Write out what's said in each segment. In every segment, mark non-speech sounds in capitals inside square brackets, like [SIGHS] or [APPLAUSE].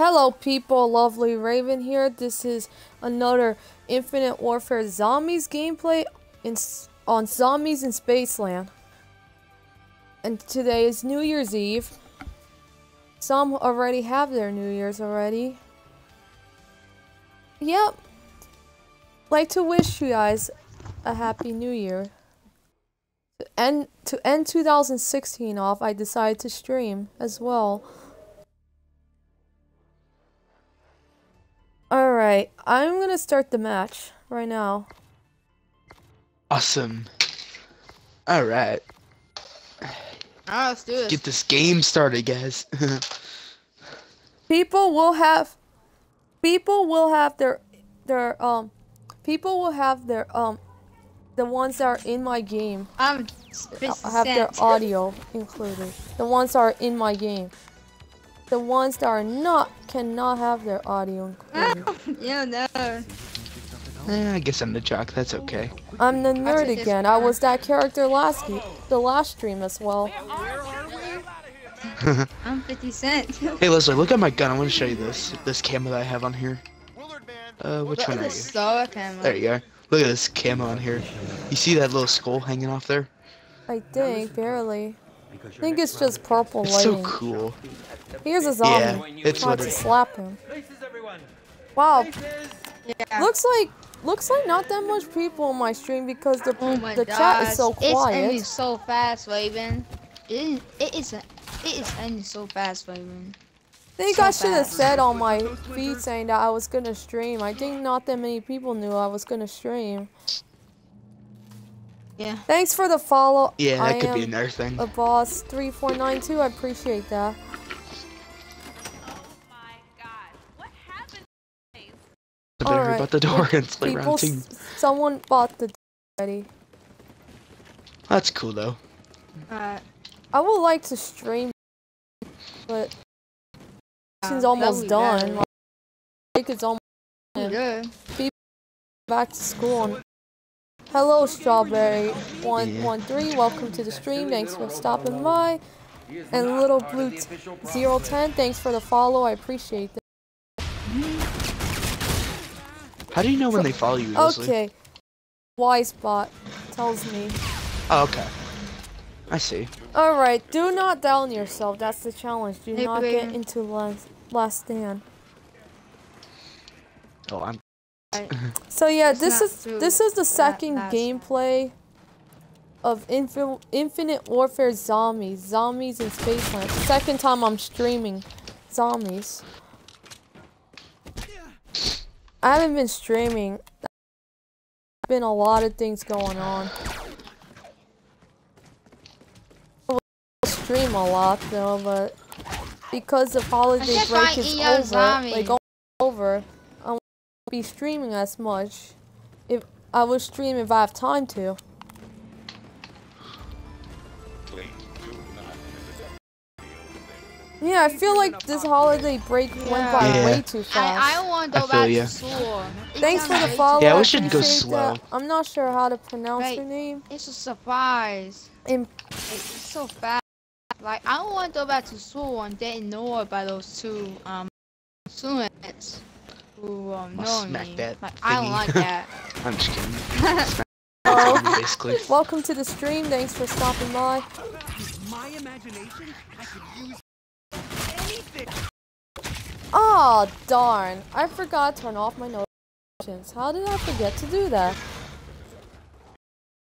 Hello people, Lovely Raven here. This is another Infinite Warfare Zombies gameplay in, on Zombies in Spaceland. And today is New Year's Eve. Some already have their New Year's already. Yep. Like to wish you guys a happy New Year. End, to end 2016 off, I decided to stream as well. Alright, I'm gonna start the match right now. Awesome. Alright. Alright, let's do this. Get this game started, guys. [LAUGHS] People will have people will have their their um people will have their um the ones that are in my game I'm have their audio included. The ones that are in my game. The ones that are not cannot have their audio included. [LAUGHS] yeah, no. eh, I guess I'm the jock. That's okay. I'm the nerd again. I was that character last ge- the last stream as well. [LAUGHS] I'm 50 Cent. Hey, Leslie, look at my gun. I want to show you this. This camo that I have on here. Uh, which Look one at are the you? star camera. There you go. Look at this camo on here. You see that little skull hanging off there? I think barely. I think it's just purple It's so lighting. cool. Here's a zombie. Yeah, it's Trying what to it slap him. Wow, Yeah. looks like looks like not that much people on my stream because the oh the gosh. chat is so quiet. It's ending so fast, Raven. It is, it is, it is ending so fast, Raven. I think so I should have said on my feed saying that I was gonna stream. I think not that many people knew I was gonna stream. Yeah. Thanks for the follow. Yeah, that I could be am another thing. a boss 3492. I appreciate that. Oh my god. What happened? I better Alright, about the door and play People, round two. someone bought the already. That's cool though. Alright. I would like to stream, but season's that almost done. better. Like, break is almost Good. People back to school. And hello, Strawberry one one three. Welcome to the stream. Thanks for stopping by. And little blue t- zero ten. Thanks for the follow. I appreciate that. How do you know when they follow you, Leslie? Okay. WizeBot tells me. Oh, okay. I see. All right. Do not down yourself. That's the challenge. Do Hey, not get into last last stand. Oh, I'm. So yeah, It's this is too this is the second fast. gameplay of Infin- Infinite Warfare Zombies, Zombies in Spaceland. Second time I'm streaming Zombies. I haven't been streaming. There's Been a lot of things going on. I will stream a lot though, but because the holiday just break is over, zombie. like over, I won't be streaming as much. If I will stream if I have time to. Yeah, I feel like this holiday break went by Yeah. way too fast. I, I want to go back ya. to school. Thanks for the follow. too- Yeah, we I should go appreciate slow. that. I'm not sure how to pronounce Right. your name. It's a surprise. In It's so fast. Like I don't want to go back to school and get ignored by those two um students who um I'll smack me. that like I don't like that. [LAUGHS] I'm just kidding. [LAUGHS] Hello. Basically. Welcome to the stream. Thanks for stopping by. my imagination, I could use anything. Oh darn! I forgot to turn off my notifications. How did I forget to do that?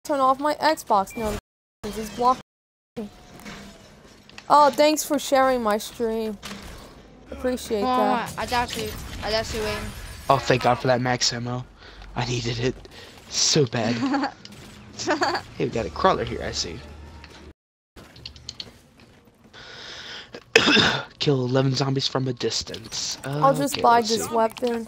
Turn off my Xbox notifications. It's blocked. Oh, thanks for sharing my stream. Appreciate Hold on, hold that. I got you. I got you waiting. Oh, thank God for that max ammo. I needed it so bad. [LAUGHS] hey, we got a crawler here. I see. [COUGHS] Kill 11 zombies from a distance. Uh, I'll just okay, buy this see. weapon.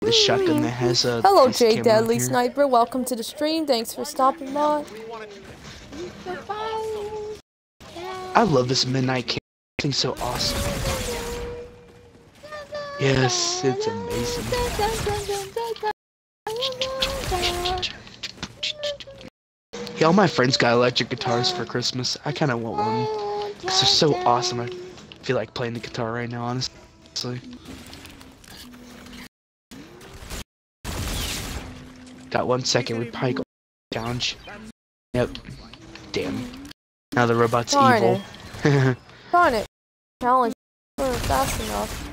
The shotgun that has a. Hello, piece of J Deadly here. Sniper. Welcome to the stream. Thanks for stopping by. I love this midnight camp. Thing's so awesome. Yes, it's amazing. Yeah, all my friends got electric guitars for Christmas. I kind of want one. Cause they're so awesome. I feel like playing the guitar right now, honestly. Got one second, we probably go challenge. Yep. Damn. Now the robot's Darn evil. [LAUGHS] Darn it. Challenge weren't fast enough.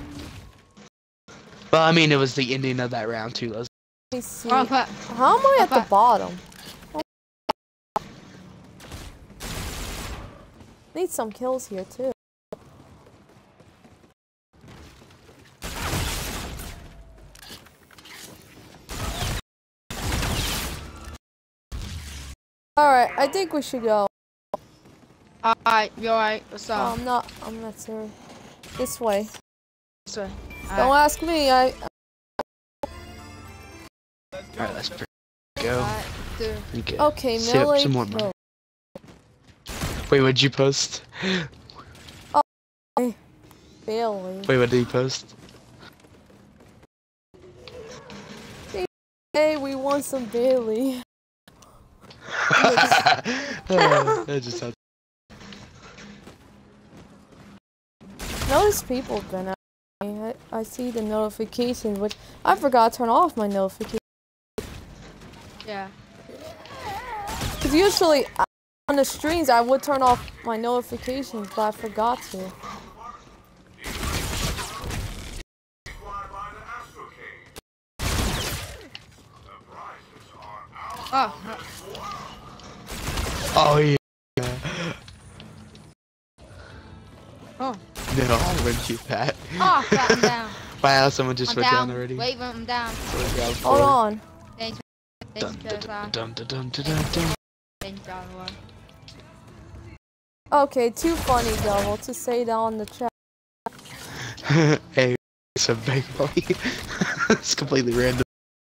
well, I mean, it was the ending of that round too. Let's Let me see. Oh, but How am I at the bottom? Need some kills here too. Alright, I think we should go. Alright, you're right. What's Oh, up? I'm not I'm not sure. This way. This way. Don't Alright, ask me, I Alright, let's go. alright, dude. Okay. Okay, Sit up Millie. some more, go. Mom. Wait, what'd you post? Oh, Bailey. Wait, what did you post? Hey, we want some Bailey. oh, [LAUGHS] that just sounds. Notice people have been at me. I, I see the notifications, which I forgot to turn off my notifications. Yeah. Because usually on the streams I would turn off my notifications, but I forgot to. Oh. Oh yeah. oh, No, I wouldn't you, Pat. oh, crap, I'm down. [LAUGHS] Wow, someone just I'm went down, down. already. Wait, I'm down. Hold on. Thanks, Dun, dun, dun, dun, dun, dun, dun, dun. Thanks, Joshua. Okay, too funny, Double, to say that on the chat. [LAUGHS] hey, it's a big boy. [LAUGHS] it's completely random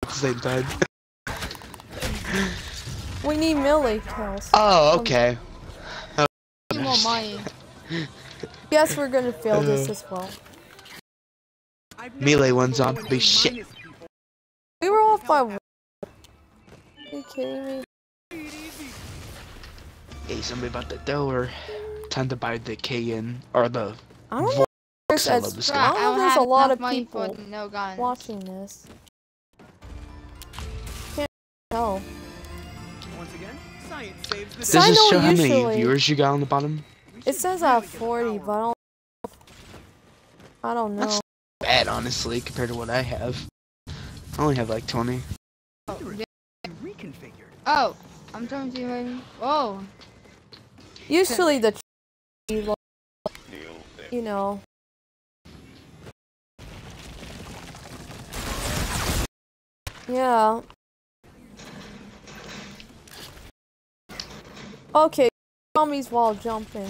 at the same time. We need melee kills. Oh, okay. Need more money. Yes, we're gonna fail this as well. Melee seen one's on anyone be shit. We were off by one. Are you kidding me? Hey, somebody about that dough or time to buy the KN or the I don't know. There's, I as- love this I guy. don't know if there's a lot of people no guns. watching this. Can't tell. Once again, science saves the Does day. this know show how many viewers you got on the bottom? We It says I have really get 40, but I don't. I don't know. That's- Bad, honestly, compared to what I have. I only have like 20. Oh, yeah. reconfigured. oh, I'm talking to you right now. Whoa. Usually the. You know. Yeah. Okay, zombies while jumping.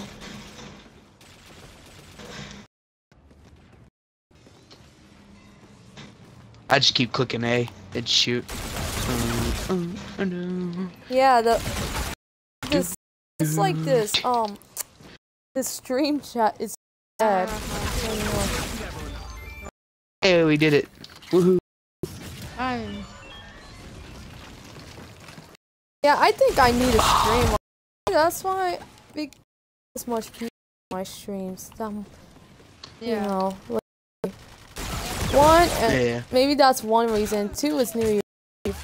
I just keep clicking A and shoot. No. Yeah, the this it's like this. Um, this stream chat is bad. Uh-huh. Hey, we did it. Woohoo. I'm Yeah, I think I need a stream. That's why big as much people on my streams. Um, you know, like, one uh, and Yeah. maybe that's one reason. Two is New Year's Eve.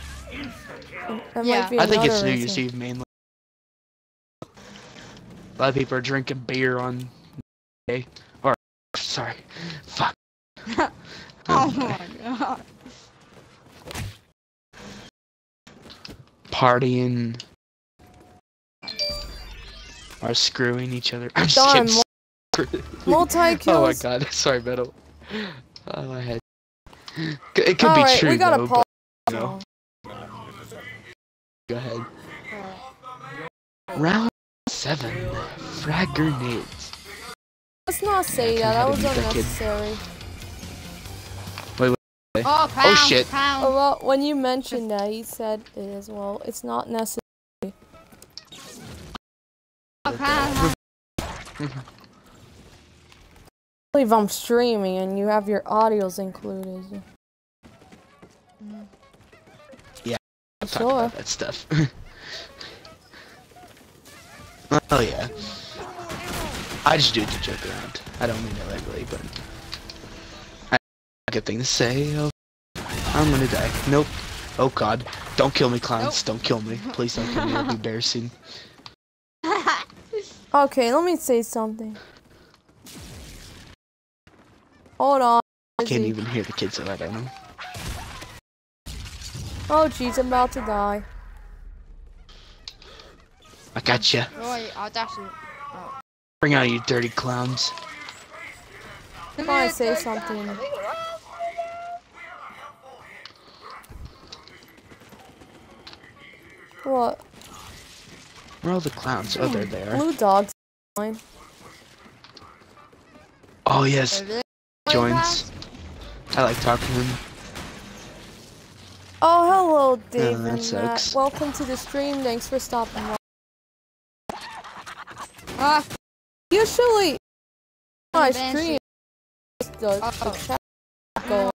That Yeah. I think it's New Year's reason. Eve mainly. A lot of people are drinking beer on day. Or, sorry. Fuck. [LAUGHS] Oh my god. Partying. Or screwing each other. [LAUGHS] I'm just Darn, kidding. mul- Screw- multi [LAUGHS] Oh my god, sorry, Metal. Oh, my head. C- It could All be right, true, we gotta though, pause. but, you know, go ahead. Round 7. Frag grenades. Let's not say Yeah, that. That kinda was need that wait, unnecessary. Oh, oh, pound, shit. Oh, Pound. well, when you mentioned that, he said it as well. It's not necessary. Oh, pound. Mm-hmm. If I'm streaming and you have your audios included. Mm. I'm talking Sure. about that stuff. [LAUGHS] oh yeah. I just do it to joke around. I don't mean it lightly, but I a good thing to say. Oh, I'm gonna die. Nope. Oh God! Don't kill me, clowns! Don't kill me! Please don't kill me. It'll be [LAUGHS] embarrassing. Okay, let me say something. Hold on. I can't even hear the kids that I don't know. Oh jeez, I'm about to die. I got you. Roy, I'll dash you. Bring out you dirty clowns. Come Come on, here, say something. What? Where are all the clowns? Oh, there they are. there. Blue dog's fine. Oh yes, Really? Joins. I like talking to him. Oh, hello, Dave that and Matt. sucks. Welcome to the stream. Thanks for stopping by. Ah, Usually, my stream, the, the Oh. go,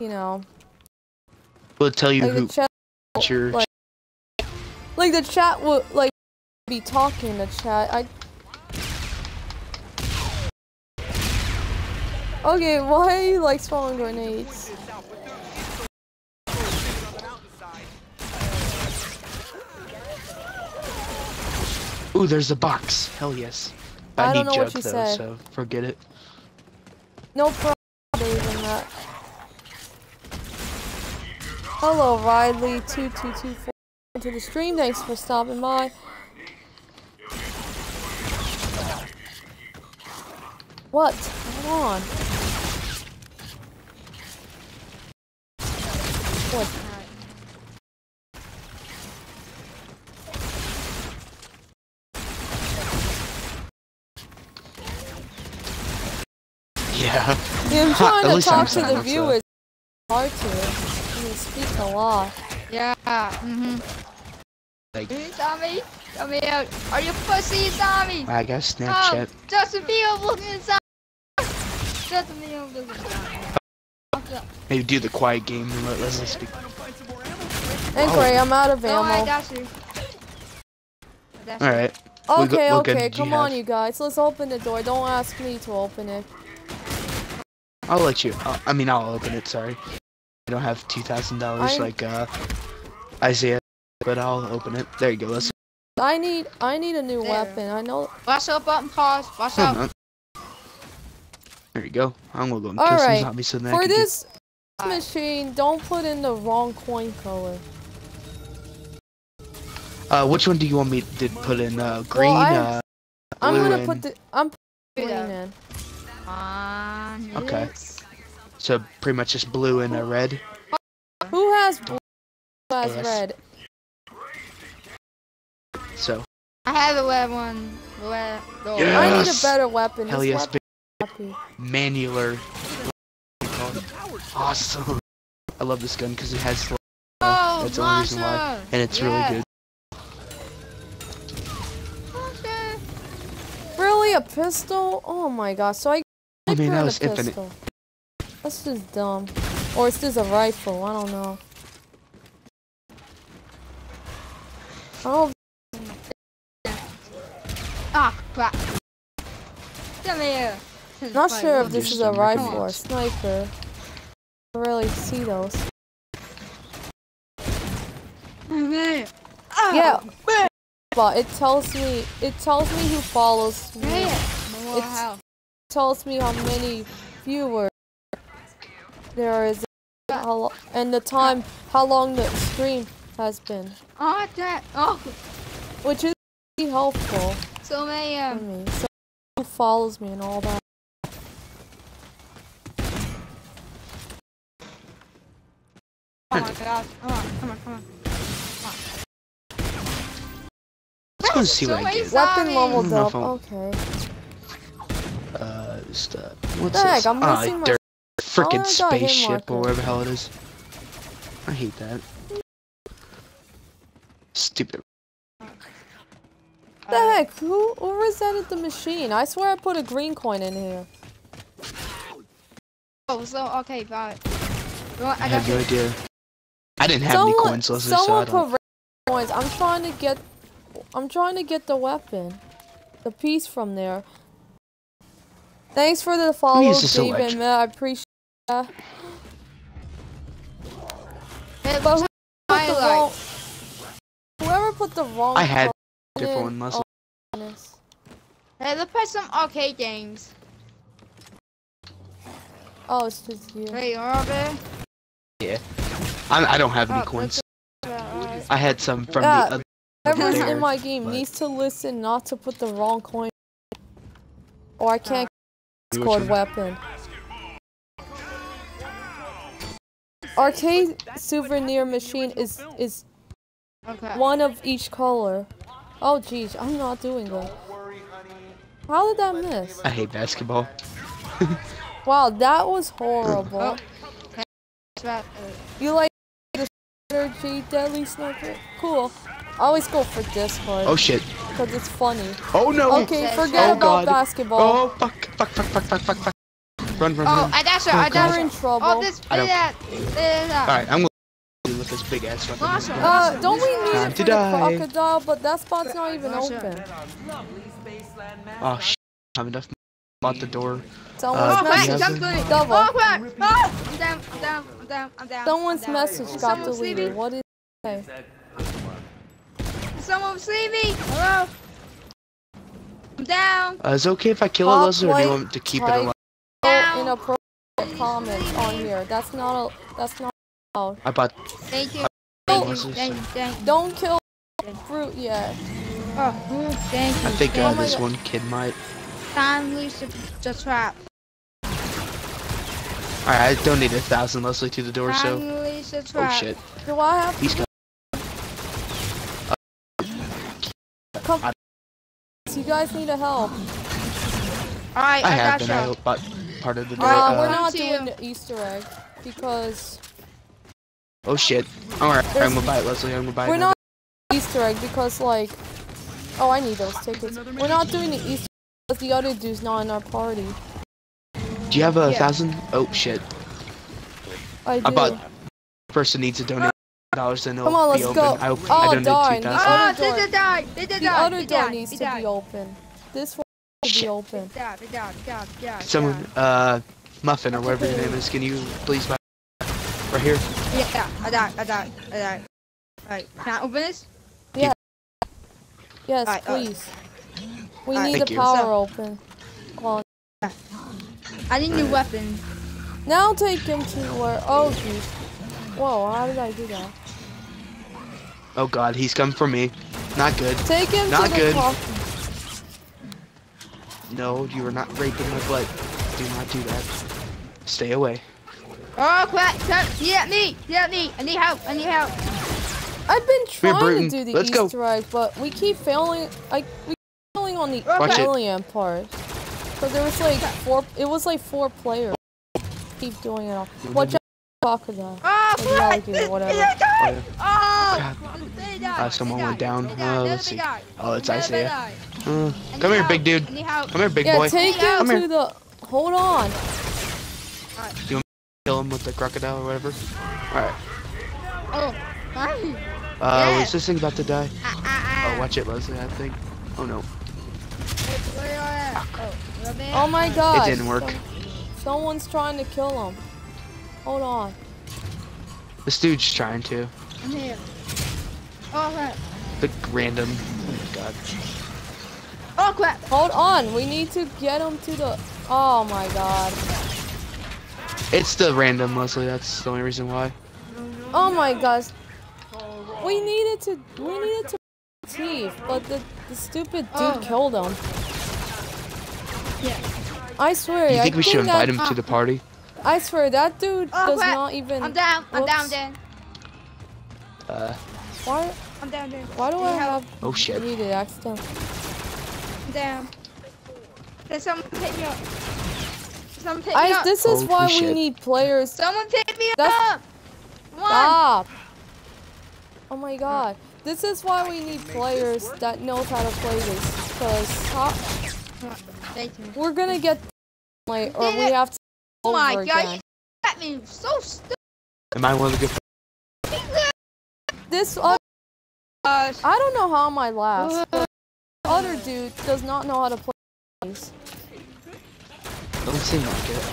you know, We'll tell you like who the chat, your like, like the chat would like be talking. The chat, I. Okay, why you like throwing grenades? Ooh, there's a box. Hell yes. I, I need don't know what joke you though, said. so forget it. No problem, and Matt. Hello, Riley two two two four to the stream. Thanks for stopping by. What? Hold on. What? Yeah. [LAUGHS] Yeah, I'm trying to least I'm talk to the silent, so- viewers. Hard to. You speak a lot. yeah. Mm-hmm. Like, Tommy, come here. Are you pussy, Tommy? I guess Oh, Snapchat. Justin Bieber looking Tommy. Justin Bieber looking Tommy. Maybe do the quiet game and let Leslie speak. And Oh. I'm out of Oh, I ammo. dash you. I dash you. Alright. Okay, we'll okay, come jihad. on, you guys. Let's open the door. Don't ask me to open it. I'll let you. i I mean, I'll open it. Sorry. I don't have two thousand dollars I- like uh Isaiah, but I'll open it. There you go. Let's. I need, I need a new There. weapon. I know. Watch up, button pause. Watch Hold out. on. There you go. I'm gonna go and kill some Alright, zombies so then I For can get- this machine, don't put in the wrong coin color. Uh, which one do you want me to put in? Uh, green. I- uh, I'm gonna and- put the, I'm putting Yeah. green in. On Okay. yes. So pretty much just blue and a red. Who has blue? Who has Yes. red? So I have a red one. Red door. Yeah. I need a better weapon. hell this yes, weapon happy. Manular. Awesome. I love this gun because it has. sl- Oh, That's the only reason why, and it's Yeah. really good. Monster. Really, a pistol? Oh my gosh! So I. I mean, that was a infinite. pistol. That's just dumb. Or it's just a rifle. I don't know. Oh, Ah, crap. Come here. Not sure if this is a rifle or a sniper. I really see those. Yeah, but it tells me it tells me who follows me. It No more It's- health. tells me how many viewers there is, and the time, how long the stream has been, Oh, that. Oh, which is helpful so many. Um, me. So who follows me and all that. Oh my gosh. Come on, come on, come on. Let's go and see what I many get. Weapon zombies. leveled up. phone. Okay. Uh, just, uh, what's The heck, this? I'm Ah, missing my- dirt. I Frickin' got a hit spaceship or whatever the hell it is. I hate that. Stupid. The heck? Who who resetted the machine? I swear I put a green coin in here. Oh, so okay, bye. You I I got have no you. idea. I didn't have any coins, Leslie, so I someone don't. put red coins. I'm trying to get. I'm trying to get the weapon. the piece from there. Thanks for the follow, use the Dave select- and Matt. I appreciate that. Hey, But who put the wrong, whoever put the wrong I had color different in- one muscle. oh. Hey, let's play some arcade games. Oh, it's just you. Hey, Robert. I, I don't have any Oh, coins. I had some from Yeah. the other. Whoever's there, in my game but- needs to listen not to put the wrong coin. Or I can't Which scored one? weapon. Arcade souvenir machine is is Okay. one of each color. Oh jeez, I'm not doing good. How did that miss? I hate basketball. [LAUGHS] Wow, that was horrible. Oh. You like the energy deadly sniper? Cool. I always go for this Oh shit. because it's funny. Oh no. Okay, forget Oh, about God. basketball. Oh fuck fuck fuck fuck fuck fuck fuck. Run run Oh, run. I dash her, Oh, I God. dash We're her. in trouble. Oh, this, I don't- that, that. All right, I'm gonna with this big ass weapon. Awesome. Uh, don't we need Time it to for the die. crocodile? But that spot's not even Gotcha. open. Oh shit. I'm enough. Out the door. Someone's Uh, Oh, crap, message. jump them? to it. Double. Oh, crap. Oh, I'm down, I'm down, I'm down, I'm down. Someone's I'm down. message got Someone deleted. me? What did it say? Someone see me. Hello. I'm down. Uh, is it okay if I kill a Pop lizard or do you want to keep it alive? Oh, inappropriate comments on here. That's not a. That's not allowed. I bought. Thank you. Oh. Thank you. Thank you. Thank you. Don't kill fruit yet. Oh, thank you. I think thank uh, Oh this God. one kid might. Time loose the, the trap. Alright, I donated a thousand Leslie to the door, Time so. loose the Oh trap. shit. Do I have He's got. come? You guys need a help. Alright, I I, have got been. I you. bought part of the door. Uh, Alright, we're Uh, not doing the Easter egg because oh shit. Alright, I'm gonna buy it, Leslie. I'm gonna buy it. we're now. not Easter egg because like. Oh, I need those tickets. We're not doing the Easter egg because the other dude's not in our party. Do you have a Yeah. thousand? Oh shit. I do. I bought. Person needs to donate dollars, then it'll Come on, be let's open. go. I, op- Oh, I donated darn, two the Oh, door- they did die. They did the die. other they door died, needs they to died. be open. This one will be open. Someone, uh, Muffin or whatever your name is, can you please buy right here? Yeah, I died, I died, I died. Alright, can I open this? Yeah. Yes, Alright, uh, please. We alright. need Thank the you. power So- open. Well, I need new weapon. now take him to where. Oh, jeez. Whoa, how did I do that? Oh god, he's coming for me. Not good. Take him Not to the good. top. No, you are not raping my blood. Do not do that. Stay away. Oh crap, crap, he at me, he at me, I need help, I need help. I've been trying Bruton. to do the Let's go. Easter egg, but we keep failing. Like we keep failing on the Watch alien part. So there was like four. It was like four players. Keep doing it all. Watch out, crocodile. Oh Or the crap, whatever. Oh, Oh, Crap. they died, Uh, someone went down. they Uh, let's see. Oh, it's They Isaiah. Uh, come here, big dude. I need help. Come here, big boy. yeah, boy. take Come him here. to the. Hold on. You Kill him with the crocodile or whatever. Alright. Oh, fine. Uh, Yeah. was this thing about to die? Ah, ah, ah. Oh, watch it, Leslie, I think. Oh no. Where you at? Oh. Oh my god. It didn't work. someone's trying to kill him. Hold on. This dude's trying to. I'm here. Oh crap. The random. Oh my god. Oh crap. Hold on. We need to get him to the. Oh my god. It's the random, Leslie. That's the only reason why. Oh my gosh. We needed to. We needed to. Chief, but the, the stupid dude Oh. killed him. Yeah. I swear. You think I we should invite that, him to the party? I swear that dude Oh, does crap. not even. I'm down. I'm down Whoops. there. Uh, Why? I'm down there. Why do I Need have oh shit. muted accident? I'm down. There's someone pick me up. Someone pick me I. up. This is Holy why we shit. need players. Someone pick me That's- up. Come on. Stop. Oh my god. This is why we need players that knows how to play this. Cause how, we're gonna get like, or we have to Oh my god, again. you at me so stupid. Am I one of the good? This. Uh, I don't know how my last. but other dude does not know how to play these. Don't seem like it.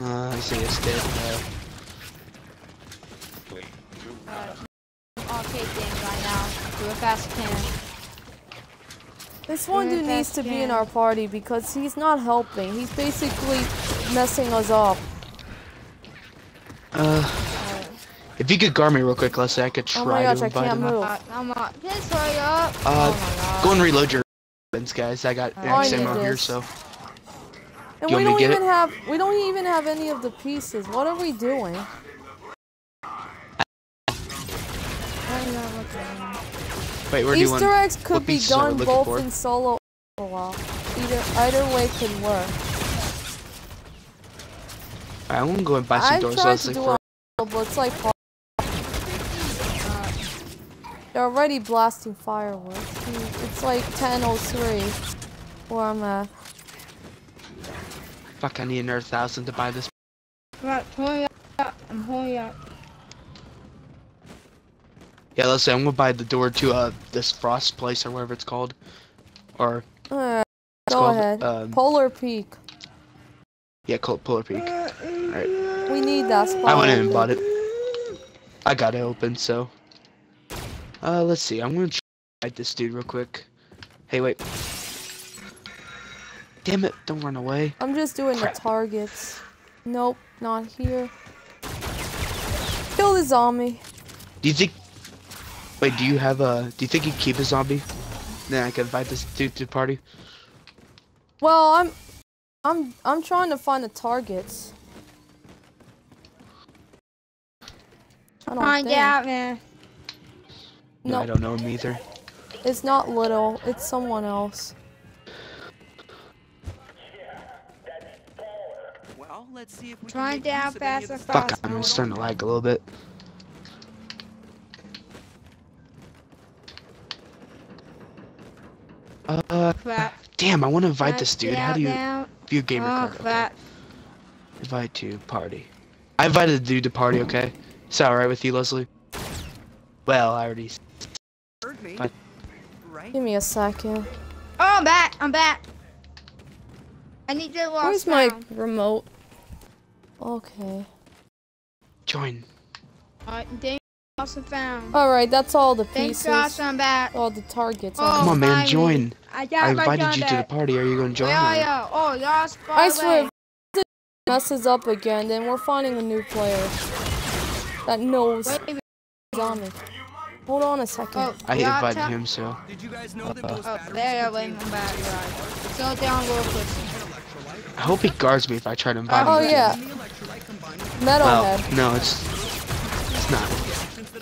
Uh, I see it's dead. Uh, arcade game right now. Do it fast as can. This one dude needs to he be in our party because he's not helping. He's basically messing us up. uh, if you could guard me real quick, Leslie, I could try Oh my gosh, to I invite can't him. move. Uh, I'm uh, please hurry up. Uh, oh. Go and reload your weapons, guys. I got an I X need ammo here, so. And You we don't even it? have we don't even have any of the pieces. What are we doing? Wait, where do you want? Easter eggs could be pieces are we done both for? in solo or while. Either either way could work. Alright, I'm gonna go and buy some I've doors, tried to do For... it, but it's like hard. Uh, they're already blasting fireworks. It's like 10:03 where I'm at. Fuck, I need another thousand to buy this. Right, hurry up. I'm hurry up. Yeah, Leslie, I'm gonna buy the door to uh this frost place or whatever it's called, or Alright, it's go called ahead. um Polar Peak. yeah, called Polar Peak. Alright, We need that spot. I went in and bought it. I got it open, so. Uh, let's see. I'm gonna try this dude real quick. Hey, wait. Damn it! Don't run away. I'm just doing Crap. the targets. Nope, not here. Kill the zombie. Do you think? Wait, do you have a? Do you think you can keep a zombie? Then I can invite this dude to the party. Well, I'm, I'm, I'm trying to find the targets. I don't Find think. out, man. No, I don't know him either. it's not little. It's someone else. Well, let's see if we Find can make out use of fast Fuck. I'm starting to lag a little bit. Uh, Crap. damn, I want to invite Find this dude. How do you now. view gamer Oh, card? Okay. Invite to party. I invited the dude to party, okay? Is that alright with you, Leslie? Well, I already. Heard me. Fine. Right? Give me a second. Oh, I'm back. I'm back. I need to lost Where's my remote? Okay. Join. Alright, thank found. All right, that's all the Thanks, pieces. Josh. I'm back. All the targets. Oh, Come on, man, finally. join. I got I invited gun you to the party. Are you going to join? Where are or- you? Oh, y'all I swear, if it messes up again, then we're finding a new player that knows Wait, zombie. Hold on a second. oh, I invited him, so. Did you guys know that Uh, most Oh, there you go. contain I'm back. Right. Slow down real quick. I hope he guards me if I try to invite Oh him. yeah, the electrolyte combined with Well, Metalhead. no, it's it's not.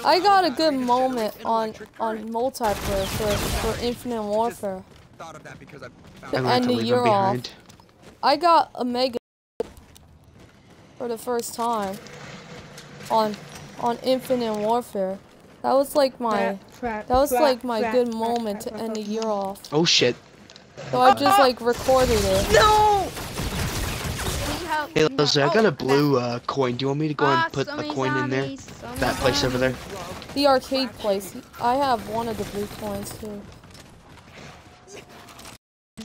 Reactions that'll I got a good moment on on multiplayer for for Infinite Warfare. Thought of that because I found To end to the year off. I got a mega for the first time on on Infinite Warfare. That was like my that was like my good moment to end the year off. Oh shit. So I just like recorded it. No! Please help Hey, me. Leslie, I Oh, got a blue uh, coin. Do you want me to go and put a many coin in there? zombies, so many That place over there? The arcade place. I have one of the blue coins too.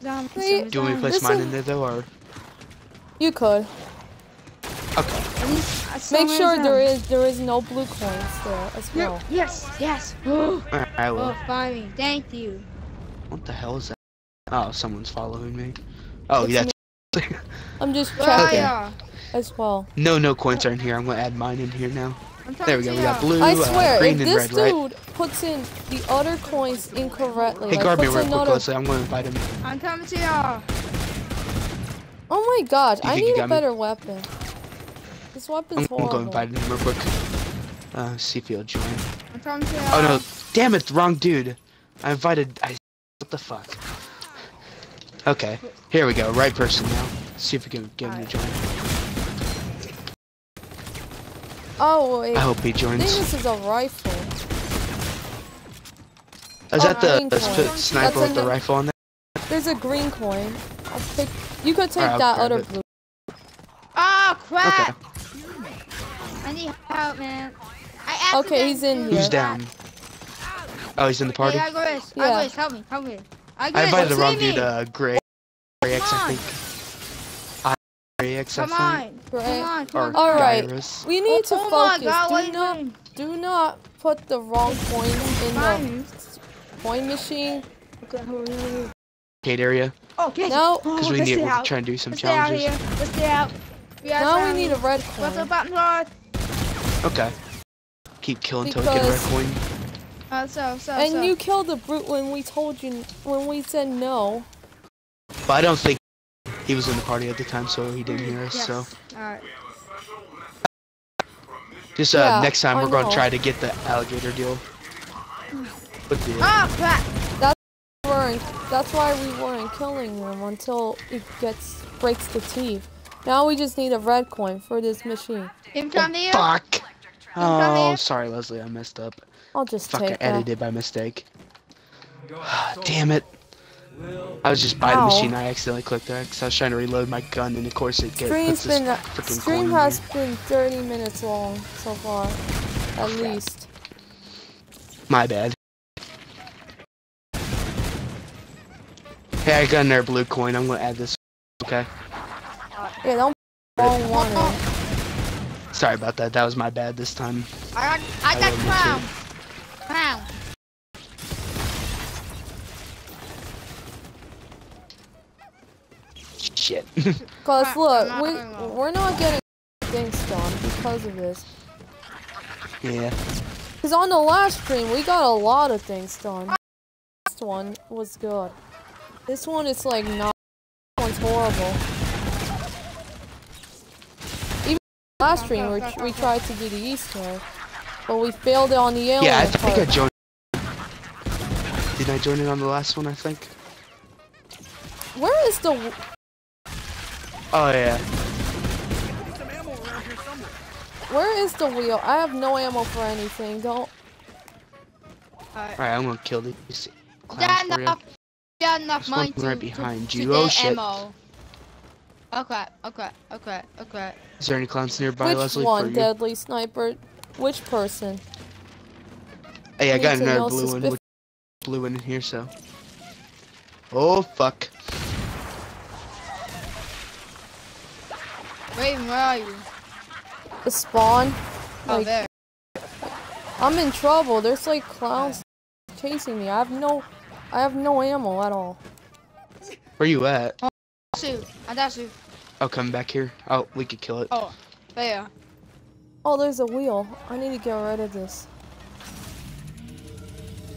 Zombies, See? zombies, Do you want me to place mine is- in there though, or? You could Okay. zombies. I saw make sure there zombies. is there is no blue coins there as Yeah, well. Yes, yes. [GASPS] Oh, Alright, I will. finally. Thank you. What the hell is that? Oh, someone's following me. Oh, It's yeah. Me. [LAUGHS] I'm just Where are checking ya? as well. no, no coins are in here. I'm gonna add mine in here now. There we go. We got blue, I uh, green, and red, right? this dude puts in the other coins incorrectly, Hey, like guard me puts real quick, another. Leslie. I'm gonna invite him. I'm coming to y'all. Oh my gosh, You I need a got me? better weapon. This weapon's I'm weapon's gonna go horrible. invite him real quick. Uh, see if he'll join. I'm coming to y'all. Oh no, damn it, wrong dude. I invited. I. What the fuck? Okay, here we go. Right person now. See if we can get him to join. Oh wait, I hope he I think joins. this is a rifle. Is that Oh, the, green the coin. sp- sniper That's with the an- rifle on there? There's a green coin. I'll pick. You could take Alright, I'll that other it. blue. Oh crap! Okay. I need help, man. I Okay, he's in accidentally here. Who's down? Oh, he's in the party. Hey, Iris, Yeah. Iris, help me, help me. I, I get it. invited the wrong dude, uh, Gray. Gray X, I Come on. I, Gray X, I Come think. on. Right. Come on. Come on. All right. Gyrus. We need to oh focus. God, do not doing? do not put the wrong coins in the Fine. coin machine. Okay, hold on, hold on. Arcade area. Okay. get No. Because we need, stay we're out. trying to do some Let's stay out here. Let's stay out. We Now we need a red What's the coin. button card? Okay. Keep killing until we get a red coin. Uh, so, so, And so. you killed the brute when we told you when we said no. But I don't think he was in the party at the time, so he didn't hear us. Yes. So Alright. just uh, Yeah, next time I we're gonna try to get the alligator deal. With the Oh, crap. We weren't, that's why we weren't killing them until it gets breaks the teeth. Now we just need a red coin for this machine. Him come here. fuck. Oh, sorry, Leslie, I messed up. I'll just Fuck, I take that. edited by mistake. [SIGHS] Damn it. I was just by the Ow. machine. I accidentally clicked there because I was trying to reload my gun, and of course it gets Stream's puts this been uh, freaking stream coin in has been 30 minutes long so far, at least. My bad. Hey, I got another blue coin. I'm gonna add this. Okay. Yeah, don't wrong one. in. Sorry about that. That was my bad this time. I got, I I got love you crown. Crown. Shit. [LAUGHS] Cause look, we we're not getting things done because of this. yeah. Cause on the last stream we got a lot of things done. This one was good. This one is like not. This one's horrible. Even last stream we, we tried to do the Easter egg, but we failed it on the alien Yeah, I think I joined. Did I join it on the last one? I think. Where is the? W- Oh yeah. Need some ammo around here somewhere. Where is the wheel? I have no ammo for anything. Don't. Alright. I'm gonna kill these Is clowns that for you. enough? Is that enough There's money to, right behind to you. Oh, get Oh, shit. ammo? Okay, okay, okay, okay. Is there any clowns nearby, Which Leslie? one, for you? deadly sniper? Which person? Hey, I got another blue one. blue one in here, so. Oh fuck. Raven, where are you? The spawn. Oh, Like, there. I'm in trouble. There's like clowns chasing me. I have no, I have no ammo at all. Where are you at? Oh, shoot. I got you. Oh, I'll come back here. Oh, we could kill it. Oh, there. Oh, there's a wheel. I need to get rid of this.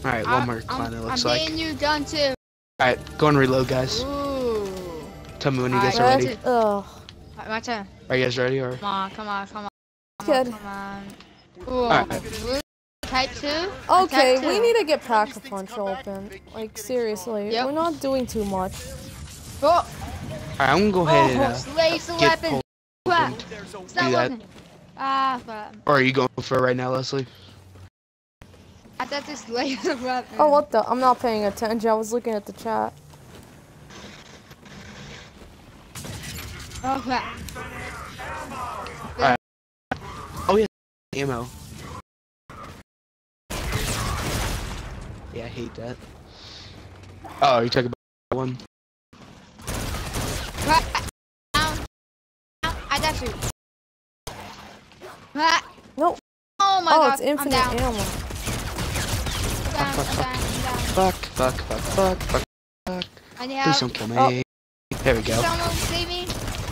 All right, I- one more I'm- clown. It looks I'm like. getting you gun too. All right, go and reload, guys. Ooh. Tell me when you guys Alright. are ready. Ugh. Alright, my turn. Are you guys ready or? Come on, come on, come on. Come Good. on, come on. Ooh. Alright. Type 2? Okay, Type we two. need to get pack a punch open. Like seriously, Yep. we're not doing too much. Oh, All right, I'm gonna go ahead and oh, uh, laser get weapon. pulled. Crap. There's a It's not Do that. Ah, crap. Or are you going for it right now, Leslie? I thought this [LAUGHS] laser weapon. Oh, what the? I'm not paying attention. I was looking at the chat. Oh, crap. Ammo. Yeah, I hate that. Oh, are you talking about that one? Crap. Down. Down. I got you. Crap. Nope. Oh my oh, god. it's infinite I'm down. ammo. I'm down. I'm down. I'm. Fuck, fuck, fuck, fuck, fuck. Please don't kill me. Oh. There we go.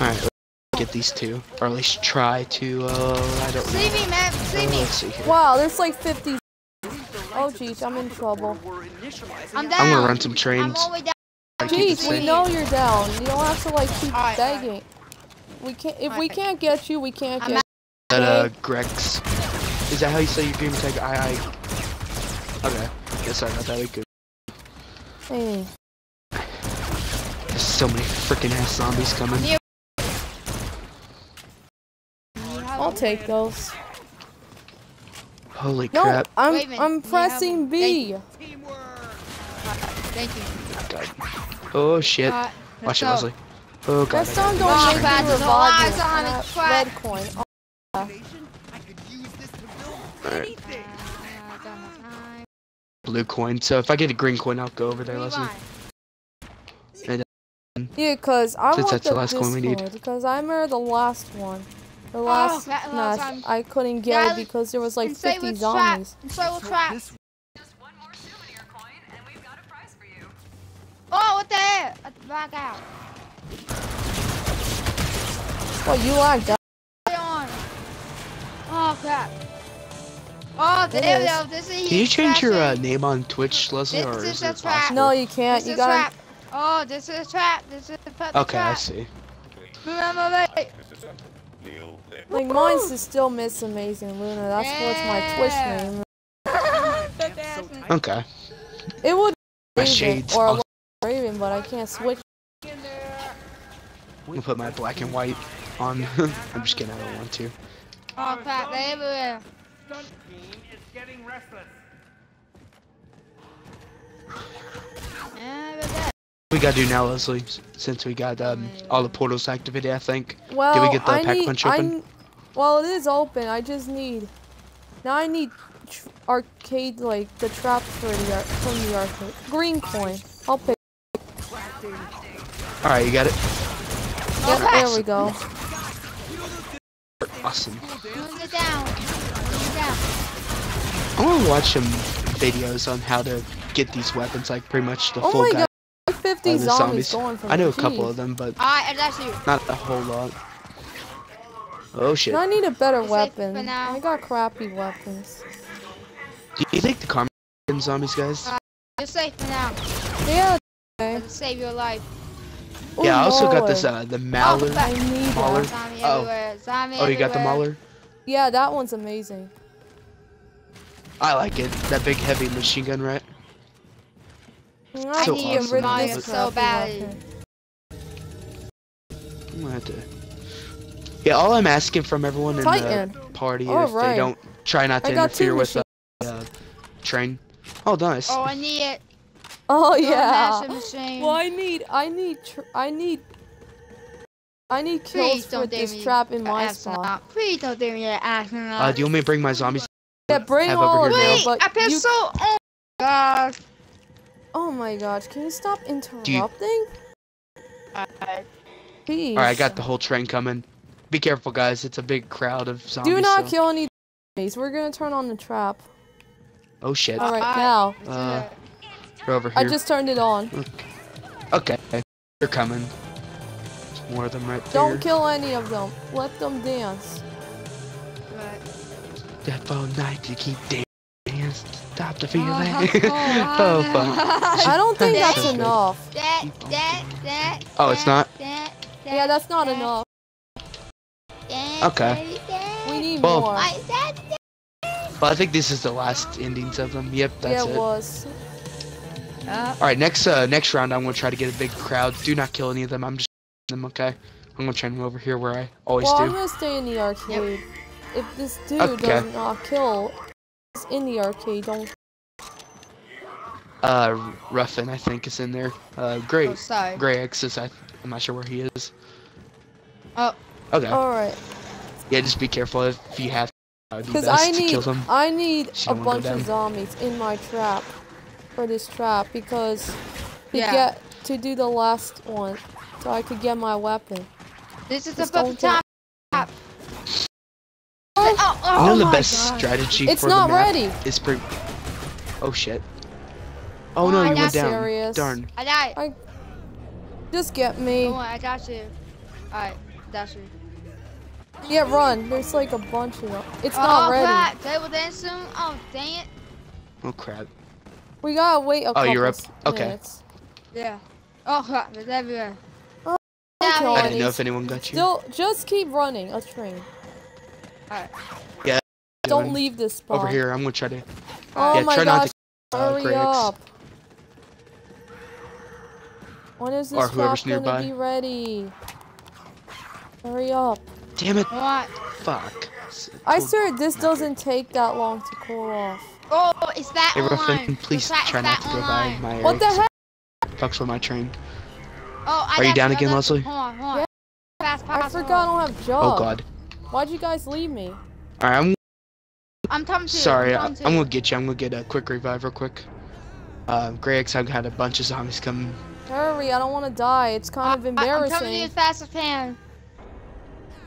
Someone save me. Alright, let's get these two. Or at least try to, uh, I don't know. Save me, man. Save me. see here. Wow, there's like 50. Oh jeez, I'm in trouble. I'm down. I'm gonna run some trains. all the way down. I keep it Jeez, we know you're down. You don't have to like keep Alright, alright. begging. We can't. If we can't get you, we can't I'm get. That, uh, Grex. Is that how you say your game tag? I, I. Okay. Yeah, sorry about that. We could. Hey, There's so many freaking ass zombies coming. Yeah. I'll take those. Holy No, crap. I'm minute, I'm pressing have- B. Teamwork. Thank you. Oh shit. Alright, let's Watch it, go. Leslie. Oh god. Next time, I don't make crap, me there's lies on it, Uh. Red coin. Oh, Nation, I could use this to build Alright. anything. Uh, don't have time. Blue coin. So if I get a green coin, I'll go over there, Leslie. Yeah, cause I Since want that's the the last coin we need. Because I remember the last one. The last that last match, time. I couldn't get Yeah, it because there was like 50 with trap. zombies. So trap. this Just one more souvenir coin, and we've got a prize for you. Oh, what the heck? I back out. Well, you lagged out. Oh crap. Oh, It there we is. go. This is Can you change your uh, name on Twitch, Leslie, This or is is a it trap. possible? No, you can't. This You is gotta. trap. Oh, this is a trap. This is a puppy Okay, I see. Remember me. Like mine's is still Miss Amazing Luna. That's what's my Twitch name. gets. Okay. It would My be Raven shades. or I'll, Raven, but I can't switch. I'm gonna put my black and white on. [LAUGHS] I'm just kidding. I don't want to. Oh crap, they everywhere. Stunt team is getting restless. [LAUGHS] Yeah, but that- We gotta do now, Leslie, since we got um, all the portals activated. I think. Well, can we get the I pack need. punch I open? well, it is open. I just need. Now I need tr- arcade like the traps for the ar- from the arcade. Green coin. I'll pick. All right, you got it. Yep, there we go. Awesome. Move it down. Move it down. I want to watch some videos on how to get these weapons, like pretty much the Oh full my guide. God, 50 zombies, zombies. going for I know a couple of them, but Alright, I got not a whole lot. Oh shit. I need a better Be safe for weapon. now. I got crappy weapons. Do you think the karma zombies, guys? You're safe for now. Yeah. Okay. Save your life. Oh, yeah, I also got this uh the Mauler. I need Mauler. Zombie Oh. everywhere. Zombie Oh, you got the. Mauler? Yeah, that one's amazing. I like it. That big heavy machine gun, right? I So need to awesome. rid of Mario so bad. I'm gonna have to. Yeah, all I'm asking from everyone in Titan. the party All if right. they don't try not to I interfere with the uh, train. Oh, nice. Oh, I need it. Oh yeah. massive. Well, I need, I need, tr- I need, I need Please kills don't with this me. trap in my Astronaut. spot. Please don't do me that astronaut. Uh, do you want me to bring my zombies? Yeah, bring all of them. Wait, but I feel you, so. Oh my gosh. Oh my gosh, can you stop interrupting? Alright. Jeez. All right, I got the whole train coming. Be careful, guys. It's a big crowd of zombies. Do not so- kill any zombies. We're gonna turn on the trap. Oh shit. All right, Alright. now. Uh, it. They're over here. I just turned it on. Okay. They're coming. There's more of them right there. Don't kill any of them. Let them dance. Right. Death Bow Night to keep dancing. Stop the feeling. [LAUGHS] Oh, oh, fuck. I don't think That's that's enough. That, that, that. Oh, it's not? That, that, Yeah, that's not that, enough. that, Okay. We need Well- more. Like that. Well, I think this is the last endings of them. Yep, that's yeah, it it. was. Uh, All right, next uh, next round, I'm gonna try to get a big crowd. Do not kill any of them. I'm just them, okay? I'm gonna train them over here where I always Well, I'm gonna stay in the arcade. If this dude Okay. does not kill, is in the arcade. Don't. Uh, Ruffin, I think, is in there. Uh, Gray, oh. Gray X is. I, I'm not sure where he is. Oh. Okay. All right. Yeah, just be careful if you have. to. That would be Because best I to need, kill them. I need So a you wanna go bunch of zombies in my trap for this trap because to Yeah. get to do the last one, so I could get my weapon. This is the Just don't perfect time. Get- Oh, oh, oh you know the best God. strategy It's for not the map ready. is pre. Oh shit. Oh, Oh, no, I'm you went down. serious. Darn. I died. Just get me. Don't worry, I got you. Alright, got you. Yeah, run. There's like a bunch of them. It's oh, not ready. crap. They will dance soon. Oh, dang it. Oh crap. We gotta wait a Oh, couple you're up? s- Okay. minutes. Yeah. Oh, crap. It's everywhere. Don't Yeah, I man. didn't know if anyone got you. Still, just keep running. A train. Don't Doing leave this spot. Over here, I'm gonna try to. Oh yeah, my try gosh! not to. uh, hurry Gray up. When is Or this whoever's trap gonna nearby. be ready? Hurry up. Damn it! What? Fuck. I swear this not doesn't take that long to cool off. Oh, it's that Hey, online. Ruffin, The please track try is not that to go by online. my area. What the 'cause heck? it Fucks with my train. Oh, I Are you down I again, Leslie? Hold on, hold on. Yeah. Fast, I forgot I don't have jug. Oh god. Why'd you guys leave me? Alright, I'm I'm coming to sorry. you. I, I'm I'm gonna get you. I'm gonna get a quick revive real quick. Uh, Gray X, I've had a bunch of zombies come Hurry, I don't want to die. It's kind of I- I'm coming to you as fast as I can.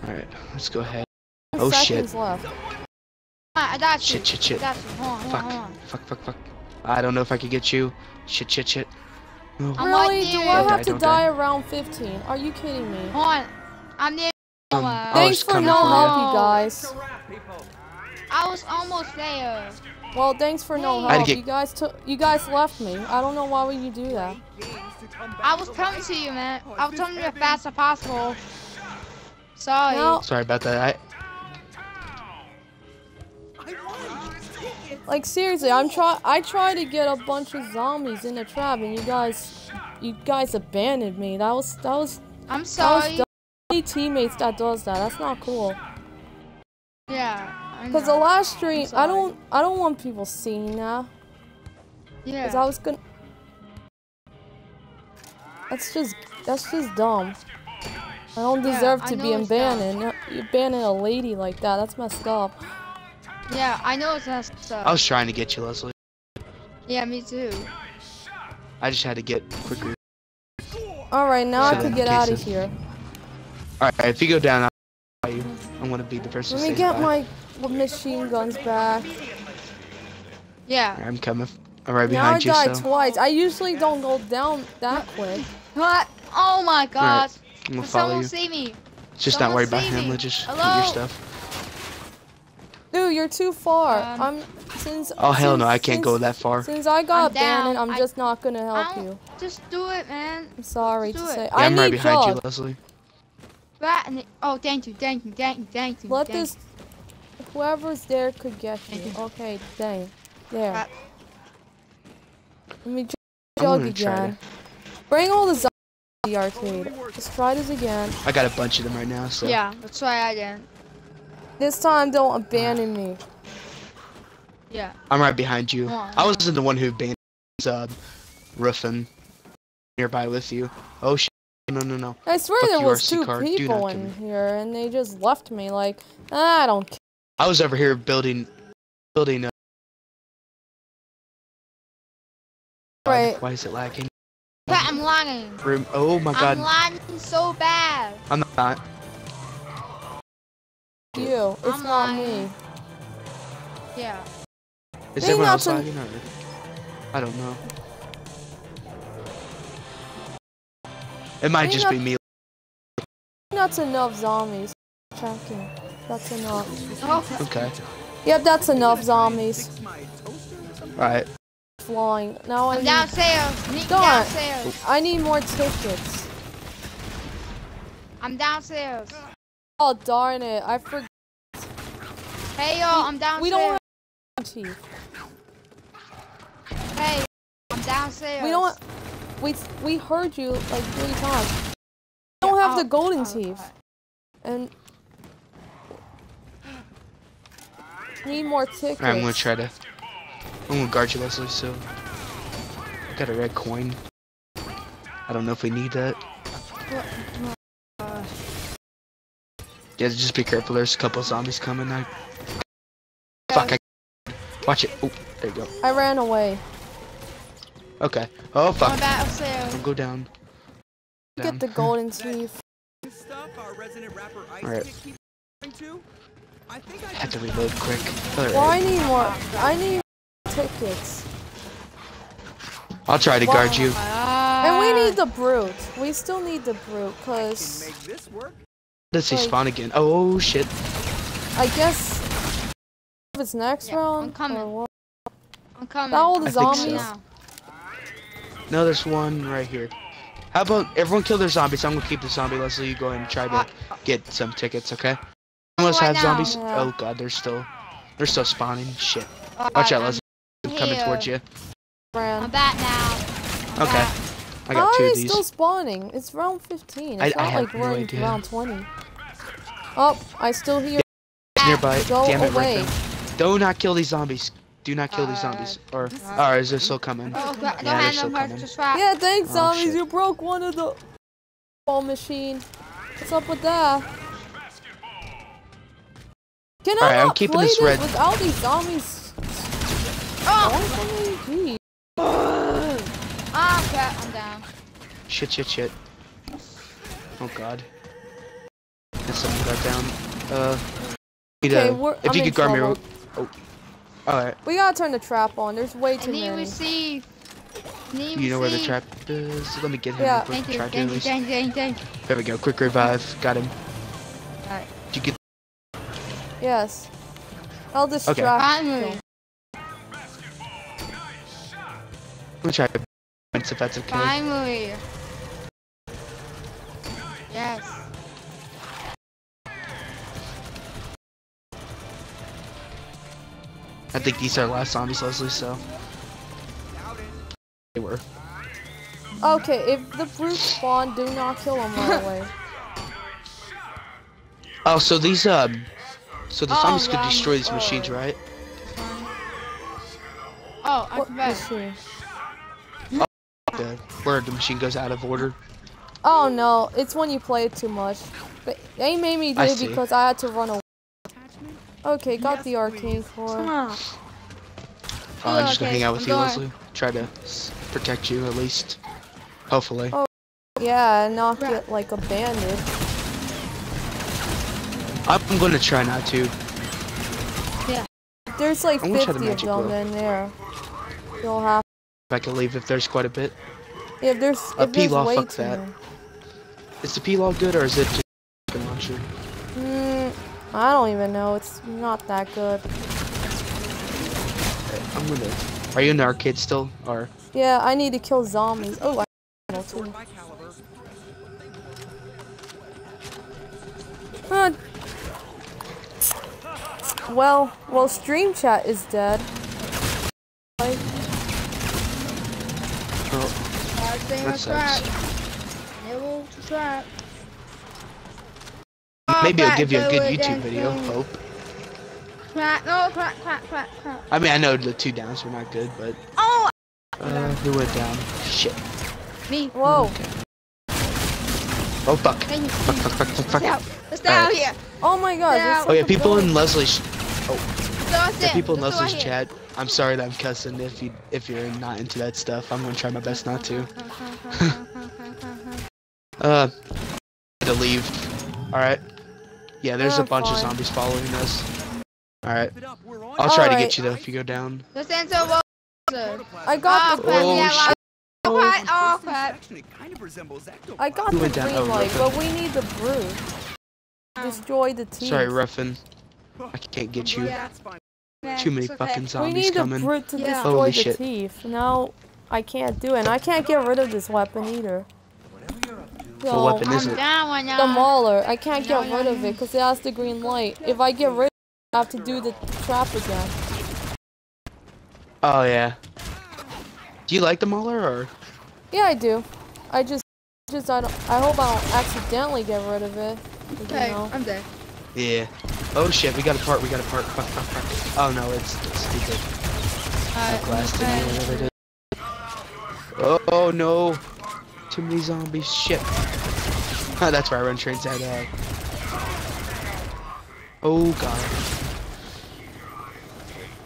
Alright, let's go ahead. Ten Oh, shit. left. I got you. Shit, shit, shit. I got you. Hold on, hold on, Fuck. hold on. Fuck, fuck, fuck. I don't know if I could get you. Shit, shit, shit. No. I'm right Really? Do near I have Don't to die, die die. around 15? Are you kidding me? Hold on. I'm near. Um, Uh, I Thanks for no help, you guys. It's a wrap, people. I was almost there. Well, thanks for no Hey. I had help. get- You guys took. You guys left me. I don't know why would you do that. I was coming to you, man. I was coming to you as fast as possible. Sorry. No. Sorry about that. I, Like seriously, I'm try. I tried to get a bunch of zombies in the trap, and you guys, you guys abandoned me. That was that was I'm that was sorry. dumb. Any teammates that does that, that's not cool. Yeah. I Cause the know. last stream, I don't, I don't want people seeing that. Yeah. Cause I was gonna. That's just, that's just dumb. I don't deserve I to be it's dumb. abandoned. You abandon a lady like that. That's messed up. Yeah, I know it's not stuff. I was trying to get you, Leslie. Yeah, me too. I just had to get quicker. All right, now I So could in get out of here. Alright, if you go down, I'll fight you. I'm gonna be the first to Let me get bye. my machine guns back. Yeah. Alright, I'm coming. I'm right Now I you, died so twice. I usually don't go down that quick. What? Oh my god. I'm gonna Will follow someone you. see me? Just not worry about him. Let's just get Hello? your stuff. Dude, you're too far. Um, I'm since. Oh hell no, since- I can't go since- that far. Since I got I'm abandoned, I'm I- just not gonna help you. Just do it, man. I'm sorry to it. say. Yeah, I I'm need right behind Jug. you, Leslie. Right and it- oh, thank you, thank you, thank you, thank you. Let thank this. Whoever's there could get you. You. Okay, dang. There. Right. Let me ju- I'm jug gonna try again. Bring all the zombies to the arcade. Let's try this again. I got a bunch of them right now, so. Yeah, let's try again. This time, don't abandon me. Yeah. I'm right behind you. On, I wasn't the one who banned uh, roofing nearby with you. Oh shit! No, no, no. I swear Fuck there was RC two car. People in here, and they just left me. Like, I don't care. I was over here building, building. Uh, A, Right. Why is it lagging? But I'm lagging. Room. Oh my god. I'm lagging so bad. I'm not. You. It's I'm not lying. me. Yeah. Is Maybe everyone not else to- lagging or? I don't know. It might just be me. That's enough zombies. Checking. That's enough. Oh, Okay. Yep, that's enough zombies. Alright. Flying. Now I I'm need, downstairs. Nick Darn. downstairs. I need more tickets. I'm downstairs. Oh darn it! I forgot. Hey yo, I'm downstairs. We don't have teeth. Hey, I'm downstairs. We don't. We we heard you like three times. We don't have the Oh, golden oh, teeth, and need more tickets. Alright, I'm gonna try to. I'm gonna guard you, Leslie. So. I got a red coin. I don't know if we need that. Yeah, just be careful. There's a couple zombies coming. I. Fuck! I. Watch it. Oh, there you go. I ran away. Okay. Oh I'm fuck! downstairs. Don't go down. Get the golden teeth. Stuff our resident rapper Ice Alright. Kid keeps going to. I think I Have to reload quick. Well, I need more. I need tickets. I'll try to guard you. And we need the brute. We still need the brute, cause make this work. Let's see Like- spawn again. Oh shit. I guess if it's next Yeah, I'm coming. or what? I'm coming. That all the I think so. Zombies. Now. No, there's one right here. How about everyone kill their zombies? I'm gonna keep the zombie. Leslie, you go ahead and try to get some tickets, okay? Almost right have zombies. Oh god, they're still, they're still spawning. Shit. Oh, Watch out, Leslie. I'm coming towards you. I'm Ran. back now. I'm Okay. back. I How got two are of oh, they these. still spawning? It's round 15. I- It's I not have like we're in round 20. Oh, I still hear. It's nearby. Go Damn it, away. right. Do not kill these zombies. Do not kill these zombies. Or, or is this still coming? Oh, Yeah, don't they're still coming. Yeah, thanks, Oh, zombies. shit. You broke one of the ball machine. What's up with that? Can I Alright, I'm keeping play this this red- without these zombies? Oh, Don't come in, geez. oh, crap, I'm down. Shit, shit, shit. Oh god. And someone got down. Uh, need Okay, to- we're- if I'm you in could guard me. trouble. real- Oh. Alright. We gotta turn the trap on. There's way I too need many. receive. Need You know where the trap is? Let me get him Yeah. Thank you, thank you, thank you, thank you, thank. There we go. Quick revive. Got him. Alright. Did you get? Yes. I'll distract Finally. him. Let me try to if that's okay. Finally. Yes. I think these are last zombies, Leslie. So they were. Okay, if the brute spawn, do not kill them right away. [LAUGHS] Oh, so these um, so the Oh, zombies could destroy these oh. machines, right? Oh, I What forgot. machine? The, where the machine goes out of order. Oh no, it's when you play it too much. But they made me do I it because I had to run away. Okay, got the arcane Come core. on. Uh, I'm just gonna okay, hang out with I'm you, going. Leslie. Try to protect you at least. Hopefully. Oh. Yeah, and not get like a bandit. I'm gonna try not to. Yeah. There's like I'm gonna try the 50 of them book. in there. You'll have. If I can leave, if there's quite a bit. If there's A if there's P-Law, way fuck too that. Is the P-Law good or is it just a launcher? I don't even know. It's not that good. I'm gonna. Are you in the arcade still, or? Yeah, I need to kill zombies. Oh, I know too. Sword by caliber. Huh. Well, well, stream chat is dead. Like, Oh, Gotta stay on that track. sucks. Never to track. Maybe Oh, I'll give you a good YouTube video. Hope. Crack, no, crack, crack, crack, crack. I mean, I know the two downs were not good, but Oh, uh, who went down? Shit. me. whoa. Oh fuck. Fuck, fuck, fuck, fuck, fuck. Let's out. Let's stay out Alright. here. Oh my god. Yeah. Oh yeah, people in. Leslie's, Let's the people in Leslie's chat. I'm sorry that I'm cussing. If you if you're not into that stuff, I'm gonna try my best not to. [LAUGHS] Uh, to leave. All right. Yeah, there's a I'm bunch of zombies following us. All right. Keep it up. We're on I'll it. try to get you though if you go down. Let's enter a I got ah, Oh, the crap, Oh, yeah, shit. Oh, crap, oh, crap. inspection, it kind of resembles ectoplasm. I got the went green Oh, light, but we need the brute. Destroy the teeth. Sorry, Ruffin. I can't get you. Yeah. Too many okay. fucking we zombies need the coming. brute to Yeah. destroy Holy the shit. teeth. No, I can't do it. And I can't get rid of this weapon either. Whatever you're up to. What weapon is I'm it? down one, the y'all. mauler. I can't get rid of it because it has the green light. If I get rid of it, I have to do the trap again. Oh yeah. Do you like the Mauler or? Yeah, I do. I just, just I don't. I hope I don't accidentally get rid of it. You Okay, know. I'm dead. Yeah. Oh shit, we got a part. We got a part. Oh no, it's, it's stupid. Alright, Glass I'm thing or dead. whatever it is. Oh, oh no. Too many zombies. Shit. Oh, that's where I run trains at. Uh... Oh god.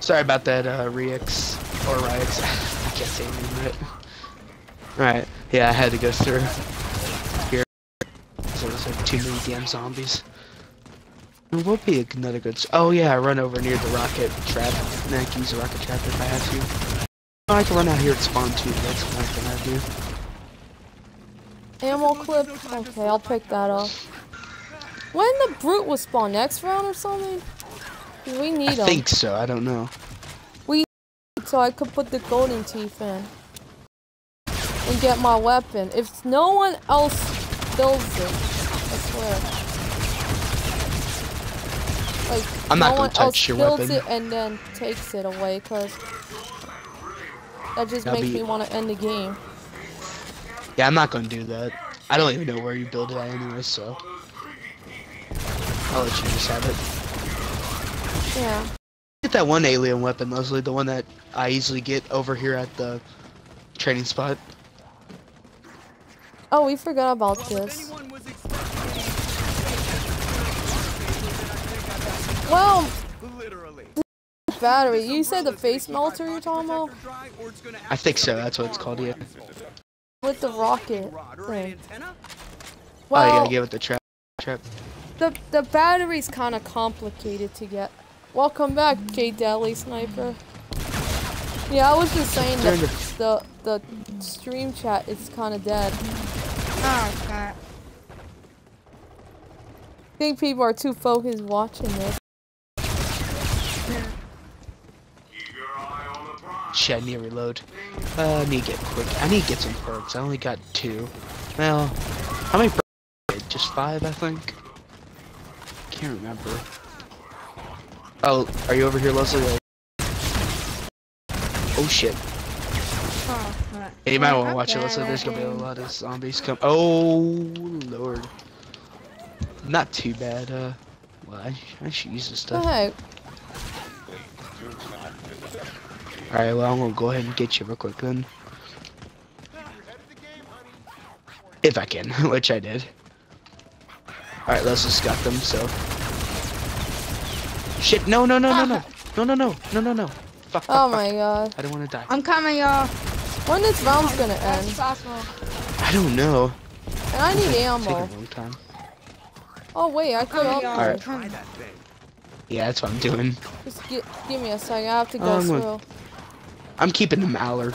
Sorry about that, uh, Rix. Or Rix. [LAUGHS] I can't say anything right. Yeah, I had to go through here. So there's like too many damn zombies. There will be another good. Oh yeah, I run over near the rocket trap. And I can use the rocket trap if I have to. Oh, I can run out here and spawn too. That's one thing I do. Ammo clip. Okay, I'll pick that up. When the brute will spawn next round or something? We I need them think so. I don't know. We so I could put the golden teeth in and get my weapon. If no one else builds it, I swear. Like I'm not no gonna one touch else your builds weapon. it and then takes it away, cause that just That'll makes be- me want to end the game. Yeah, I'm not gonna do that. I don't even know where you build it at anyway, so I'll let you just have it. Yeah. Get that one alien weapon, Leslie, the one that I easily get over here at the training spot. Oh, we forgot about this. anyone was expecting Well, literally. battery. You said the face melter you're talking about? I think so, that's what it's called, yeah. With the rocket Rod or thing. antenna? oh, you Well, gotta give it the trap. Trap. the the battery's kind of complicated to get. Welcome back, J Deadly Sniper. Yeah, I was just saying that the the stream chat is kind of dead. Oh crap. I think people are too focused watching this. Shit, I need to reload. Uh, I need to get quick. I need to get some perks. I only got two. Well, how many perks? did I? Just five, I think. Can't remember. Oh, are you over here, Leslie? Oh shit. Oh. Hey, you might want to watch it, Leslie. There's gonna be a lot of zombies come. Oh lord. Not too bad. Uh, well, I, I should use this stuff. All right, well, I'm gonna go ahead and get you real quick then. If I can, [LAUGHS] which I did. Alright, let's just got them, so. Shit, no, no, no, no, no. No, no, no, no, no, no. Fuck, fuck, Oh fuck. my god. I don't want to die. I'm coming, y'all. When this round's gonna end? I don't know. And I need Taking a ammo. long time. Oh wait, I could Coming, up. y'all. Alright. Try Coming. that thing. Yeah, that's what I'm doing. Just give me a second. I have to go Um, through. I'm keeping the Mauler.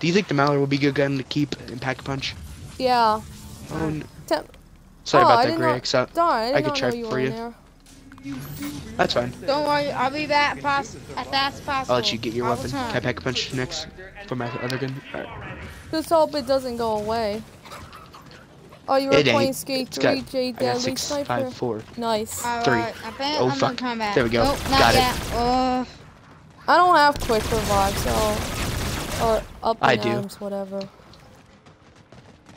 Do you think the Mauler will be a good gun to keep in Pack a Punch? Yeah. Oh, n- Tem- sorry Oh, about I that, did Greg. not- So, uh, Darn, I I could not try you for you. there. that's fine. Don't worry, I'll be back pos- as fast as possible. I'll let you get your All weapon. Can I. Pack a Punch next for my other gun? Alright. Just hope it doesn't go away. Oh, you were It playing ain't. Skate It's got- 3, J I got Deadly six, Sniper. five, four. Nice. Three. Alright, I bet Oh, I'm fuck. gonna come back. There we go. Nope, not Got it. yet. Oh. I don't have quick revive, so. Or up I and do. arms, whatever.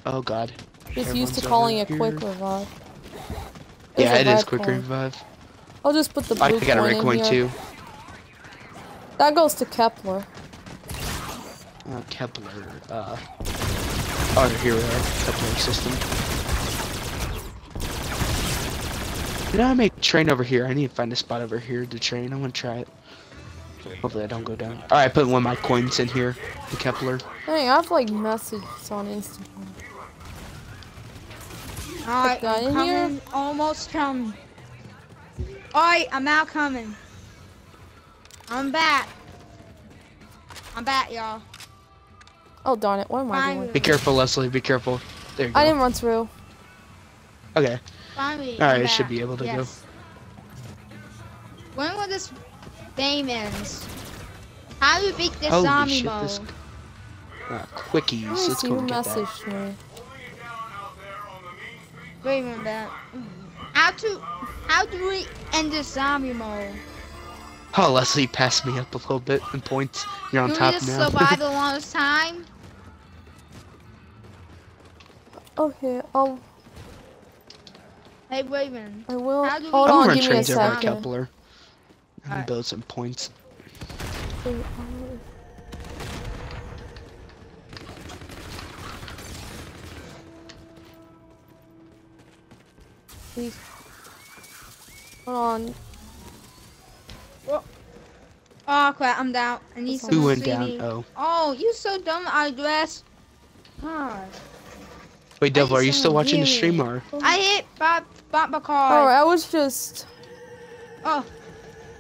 Oh god. Just used to calling over it quick revive. There's Yeah, it is quick coin. revive. I'll just put the blue in the... I blue got a coin red coin here. too. That goes to Kepler. Uh, Kepler. Uh, our hero Kepler system. You know, I make train over here. I need to find a spot over here to train. I'm gonna try it. Hopefully, I don't go down. All right, I put one of my coins in here. The Kepler. Hey, I have like messages on Instagram. alright, I'm in here? coming. Almost coming. Alright, I'm now coming. I'm back. I'm back, y'all. Oh darn it! What am I doing? Finally. Be careful, Leslie. Be careful. There you go. I didn't run through. Okay. Finally. All right, I'm should be able to go. When will this game ends? How do you beat this Holy zombie shit! mode? This. Uh, quickies. Let me Let's see go who and get that. messaged me. Wait a minute. that- How to? How do we end this zombie mode? Oh, Leslie passed me up a little bit in points. You're on do we top just now. survive [LAUGHS] the longest time? Okay, I'll. Hey, wait a minute. I will. How do we- Hold I'm on, gonna run give me a trains second. Kepler. I'm build some points. Wait, um, Please. Hold on. Oh crap, I'm down. I need some Who went down? Oh. Oh, you so dumb. I dress. God. Wait, Devil, are you still watching the hear stream or? I hit Bob Bob Alright, Bacard. I was just. Oh.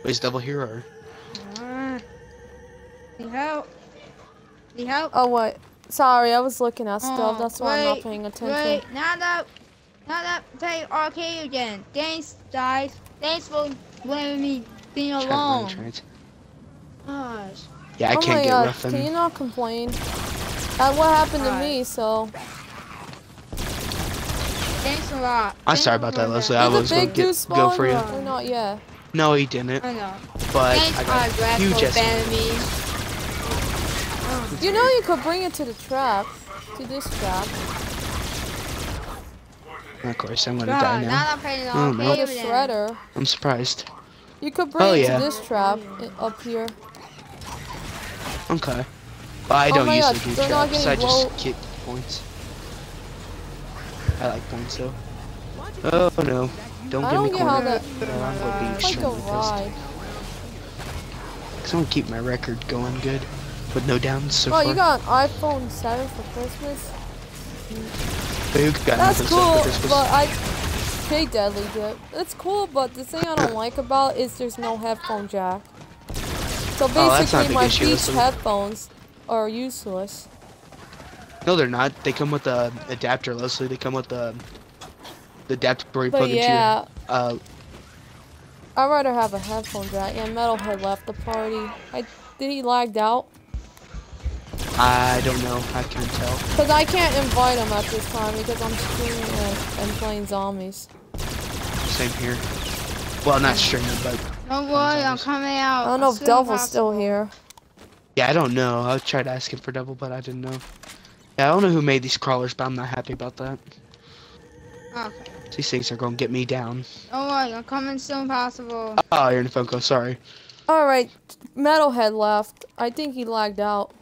Wait, is Devil here or? Uh, need help. Need help. Oh, what? Sorry, I was looking at stuff. Oh, That's why I'm not paying attention. Wait, now that now that play arcade again. Thanks, guys. Thanks for letting me be Try alone. Gosh. Yeah, I oh can't my get god, rough can you not complain? That what happened to me, so. Thanks a lot. I'm Thanks sorry about that, Leslie. I was gonna get, go for you. or, or not yet? No, he didn't. I know. But Thanks, I got huge me. You know you could bring it to the trap. To this trap. Of course, I'm gonna God, die now now. that I'm playing Oh, no. Or arcade the again. shredder. I'm surprised. You could oh, bring Oh, it yeah. to this trap up here. Okay. But I Oh don't my usually God, do they're not traps. I just blow- get points. I like points though. Oh no! Don't I give don't me get how that. No, I'm gonna be It's like a ride. Cause I to keep my record going good, with no downs so Oh, far. you got an iPhone 7 for Christmas? Mm. But got That's cool, but I Jay Deadly dip. It's cool, but the thing I don't like about it is there's no headphone jack. So Oh, a basically, big my Beats headphones are useless. No, they're not. They come with the adapter, Leslie. They come with the the adapter where you But plug yeah, into your. Uh, I'd rather have a headphone jack. Yeah, Metalhead left the party. I did he lagged out? I don't know. I can't tell. Cause I can't invite him at this time because I'm streaming and, and playing zombies. Same here. Well, not streaming, but Don't worry, I'm coming out. I don't know if soon as Devil's still here. yeah, I don't know. I tried asking for double, but I didn't know. Yeah, I don't know who made these crawlers, but I'm not happy about that. Okay. These things are gonna get me down. Oh, Don't worry, I'm coming as soon possible. Oh, you're in the phone call. Sorry. All right, Metalhead left. I think he lagged out.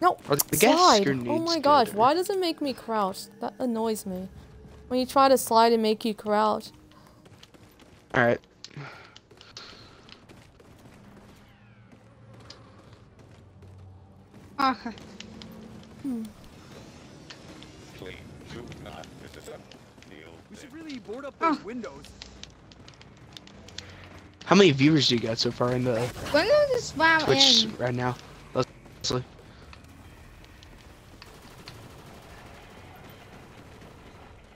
No, Or the slide. screen Oh needs my gosh, good. why does it make me crouch? That annoys me. When you try to slide and make you crouch. All right. Okay. We should really board up those Oh. windows. How many viewers do you got so far in the When did this spam Twitch in? right now? Leslie.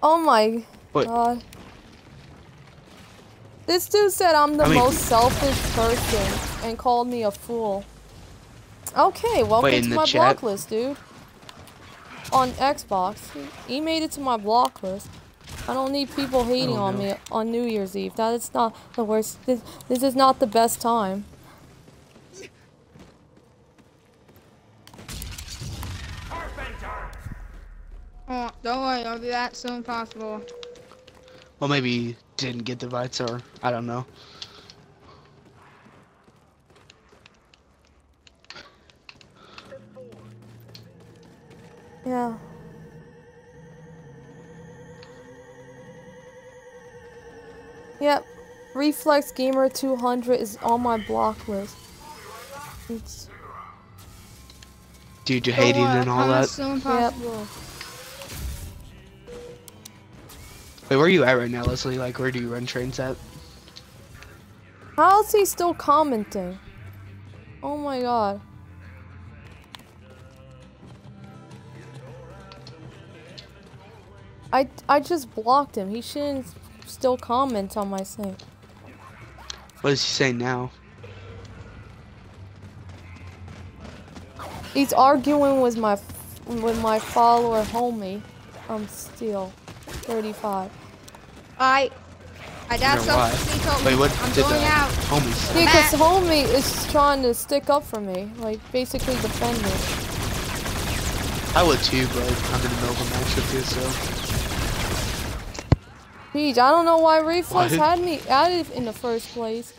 Oh my What? god. This dude said I'm the I mean- most selfish person and called me a fool. Okay, welcome Wait, in to the my chat? block list, dude. On Xbox. He- He made it to my block list. I don't need people hating on no. me on New Year's Eve. That is not the worst. This, this is not the best time. Oh, don't worry, I'll be back as soon as possible. Well, maybe you didn't get the invites, or I don't know. Yeah. Yep. Reflex Gamer 200 is on my block list. It's, Dude, you Don't hating worry, and I'll all that. as soon Yep. Wait, where are you at right now, Leslie? Like, where do you run trains at? how is he still commenting? Oh my god. I I just blocked him. He shouldn't still comment on my thing. does he say now? He's arguing with my with my follower homie. I'm still 35. I, I got Wonder why. something to Wait, what I'm did going the out. homies say? Yeah, because homie is trying to stick up for me, like basically defend me. I would too, but I'm in the middle of a match with you, so. Jeez, I don't know why Reflex What? had me added in the first place.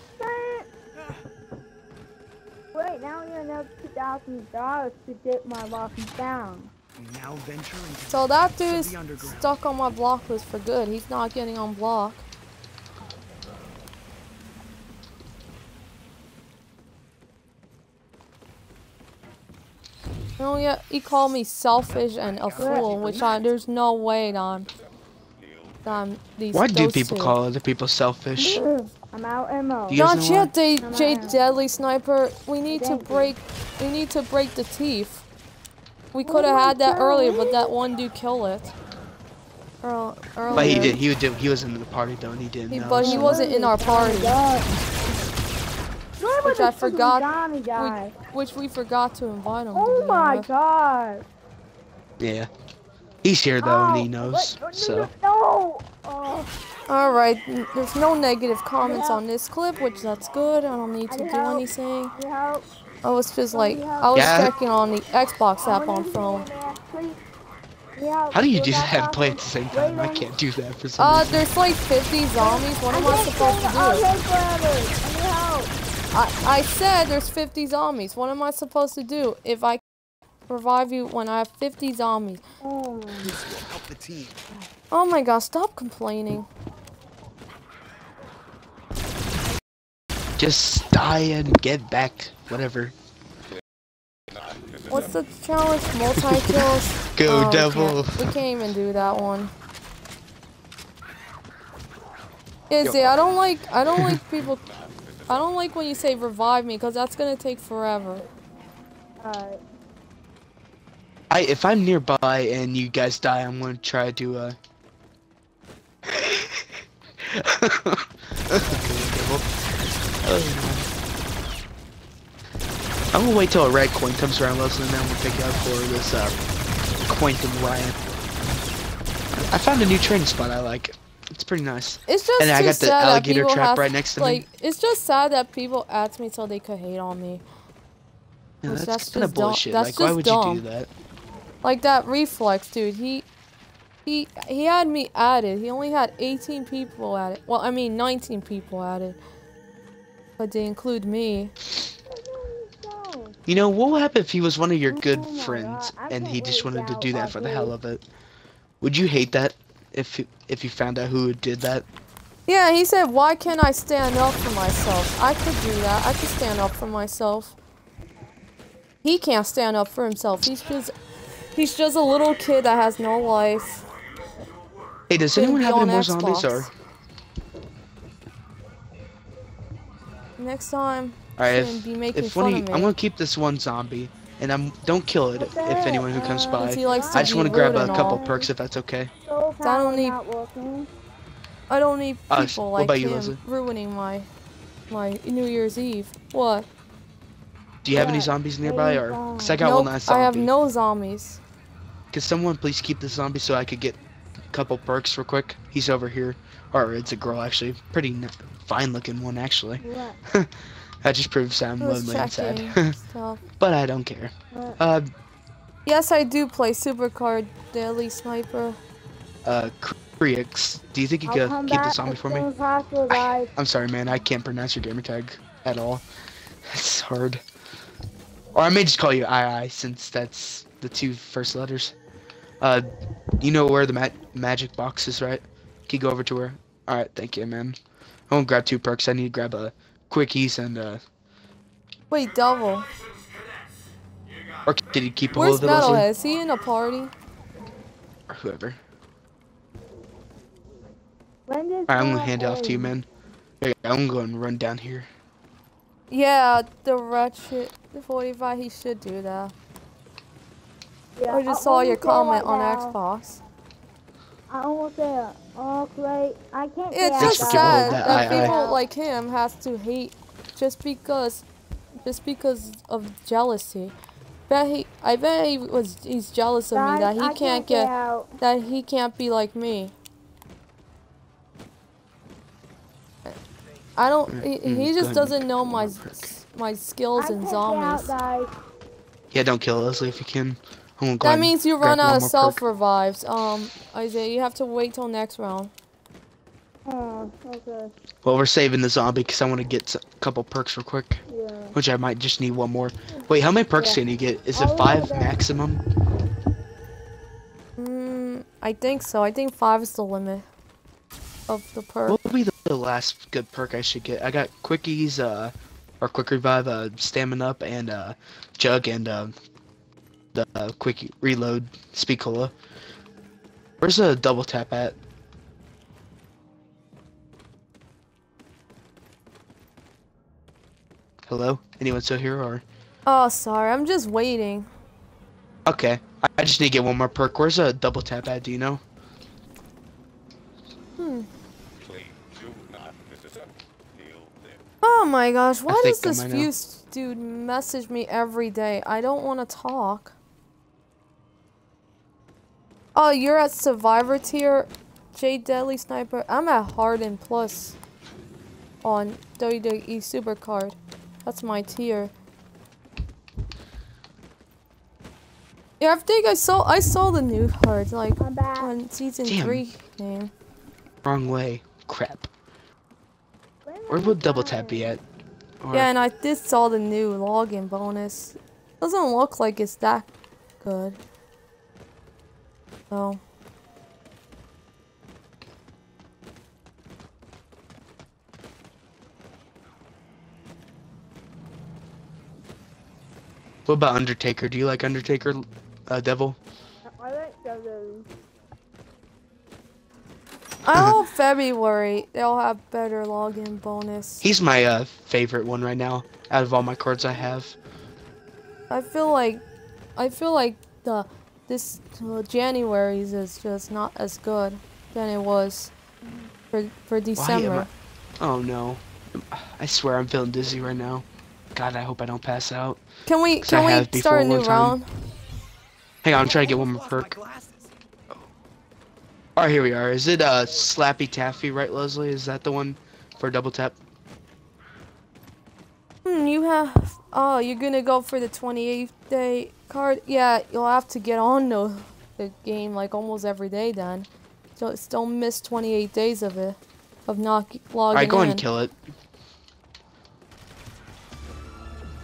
Wait, now you're another two thousand dollars to get my losses down. Now venture into So that dude is stuck on my block list for good. He's not getting on block. Oh yeah, he called me selfish and a fool, which I there's no way that I'm, that I'm these. Why do people two. call other people selfish? [CLEARS THROAT] I'm out ammo. Do Not yet, J, I'm J. Deadly Sniper. We need to Thank you. break. We need to break the teeth. We oh could have had that earlier, but that one dude killed it. Earl, earlier. But he did. He would. Do, he was in the party though, and he didn't He- know. but he wasn't in our oh party, Where which I forgot. Johnny guy? which we forgot to invite him. Oh begin my god. Yeah. He's here though, and he Oh, knows. what- So. No. Oh, All right, there's no negative comments on this clip, which that's good. I don't need to do help. anything. I was just like, I was Yeah. checking on the Xbox app on phone. How do you do that and play at the same time? I can't do that for some Uh, reason. there's like 50 zombies. What am I supposed to do? I, I said there's 50 zombies. What am I supposed to do if I revive you when I have 50 zombies? Oh, This will help the team. Oh my god, stop complaining. Just die and get back. Whatever. what's the challenge? Multi kills. [LAUGHS] Go, Oh, we devil. can't- We can't even do that one. Izzy, I don't like I don't like people I don't like when you say revive me because that's gonna take forever. Alright. [LAUGHS] Uh, I if I'm nearby and you guys die, I'm gonna try to uh. [LAUGHS] I'm gonna wait till a red coin comes around, Leslie, and then we'll pick it up for this uh, Quantum Ryan. I found a new training spot I like. It's pretty nice. It's just And I got the alligator trap right next to me. like, It's just sad that people ask me so they could hate on me. Yeah, that's, that's kind of bullshit. that's like, why would you dumb. do that? Like that reflex dude, he he he had me added. He only had 18 people at it. Well, I mean 19 people at it. But they include me. You know, what would happen if he was one of your good Oh friends and he just wanted to to do that for the hell of it? Would you hate that if you- if you found out who did that? Yeah, he said, "Why can't I stand up for myself? I could do that. I could stand up for myself." He can't stand up for himself. He's just he's just a little kid that has no life. Hey, does Gonna anyone be have any on more zombies or? Xbox. Next time, Alright, shouldn't if, be making if one fun of of you, me. I'm gonna keep this one zombie, and I'm don't kill it What if anyone who comes Uh, by. Because he likes to I just want to grab a couple all. perks if that's okay. So I don't need- I don't need Uh, people what like you, him Leslie? ruining my my New Year's Eve. What? Do you have any zombies nearby, or? Cause I got nope, one last I have no zombies. Could someone please keep the zombie so I could get a couple perks real quick? He's over here, or it's a girl actually, pretty n- fine looking one actually. What? [LAUGHS] That just proves I'm I lonely and sad. [LAUGHS] but I don't care. What? Uh, Yes, I do play Supercard Deadly Sniper. uh, Creix, do you think you I'll could keep the zombie for me? guys. I'm sorry, man. I can't pronounce your gamertag at all. [LAUGHS] It's hard. Or I may just call you II since that's the two first letters. Uh, you know where the ma- magic box is, right? Can you go over to her? All right, thank you, man. I won't grab two perks. I need to grab a quickies and uh, Wait, double. or did he keep a Where's hold of it, Leslie? Metalhead? Is he in a party? Or whoever. When does All right, I'm gonna hand it off to you, man. Yeah, I'm going to run down here. Yeah, the wretched the 45. He should do that. Yeah, I just I saw your almost say right comment on now- Xbox. I almost say, oh, Clay, I can't say It's I just for sad that that, aye, aye. people like him has to hate just because, just because of jealousy. Bet he, I bet he was he's jealous of me that he I can't get get out. that he can't be like me. I don't. He, Mm, he just doesn't know my more perk. s- my skills can't in zombies. Yeah, don't kill Leslie if you can. I'm That means you run out of self perk. revives. Um, Isaiah, you have to wait till next round. Oh, okay. Well, we're saving the zombie because I want to get a couple perks real quick. Yeah. Which I might just need one more. Wait, how many perks Yeah. can you get? Is I'll it five maximum? Mm, I think so. I think five is the limit of the perk. What would be the, the last good perk I should get? I got quickies, uh, or quick revive, uh, stamina up, and uh, jug, and uh, the uh, quick reload speed cola. Where's the double tap at? Hello? Anyone still here or? Oh, sorry. I'm just waiting. Okay, I, I just need to get one more perk. Where's a double tap at? Do you know? Hmm. Please do not miss a Kneel there. Oh my gosh. Why does this I. Fuse dude message me every day? I don't want to talk. Oh, you're at Survivor tier, J Deadly Sniper. I'm at Harden Plus on WWE Supercard. That's my tier. Yeah, I think I saw I saw the new cards like on season Damn. three, man. Wrong way. Crap. When Where would double tap be at? Or- Yeah, and I did saw the new login bonus. Doesn't look like it's that good. So. What about Undertaker? Do you like Undertaker, uh, Devil? I like those. [LAUGHS] I hope February they'll have better login bonus. He's my uh, favorite one right now out of all my cards I have. I feel like, I feel like the this uh, January's is just not as good than it was for for December. Oh no. I swear I'm feeling dizzy right now. God, I hope I don't pass out. Can we can have we start a new one time. round? Hang on, I'm trying to get one more perk. Alright, here we are. Is it uh, Slappy Taffy, right, Leslie? Is that the one for double tap? Hmm, you have. Oh, you're gonna go for the 28th day card? Yeah, you'll have to get on the, the game like almost every day then. So just don't miss 28 days of it, of not g- logging Alright, go in. and kill it.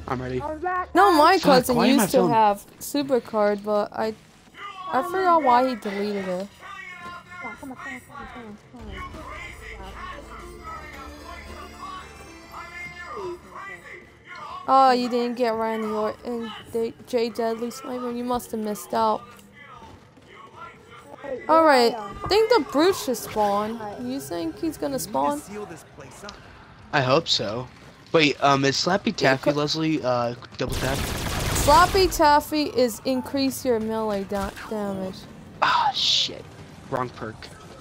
I'm ready. I was back. No, my Fuck, cousin why am I used to have super card, but I I forgot why he deleted it. Come Oh, you didn't get Randy Orton, and J Deadly Sniper. You must have missed out. All right. I think the brute should spawn. You think he's gonna spawn? I hope so. Wait, um, is Slappy Taffy, Leslie, uh, double tap? Slappy Taffy is increase your melee da- damage. Ah, shit. Wrong perk.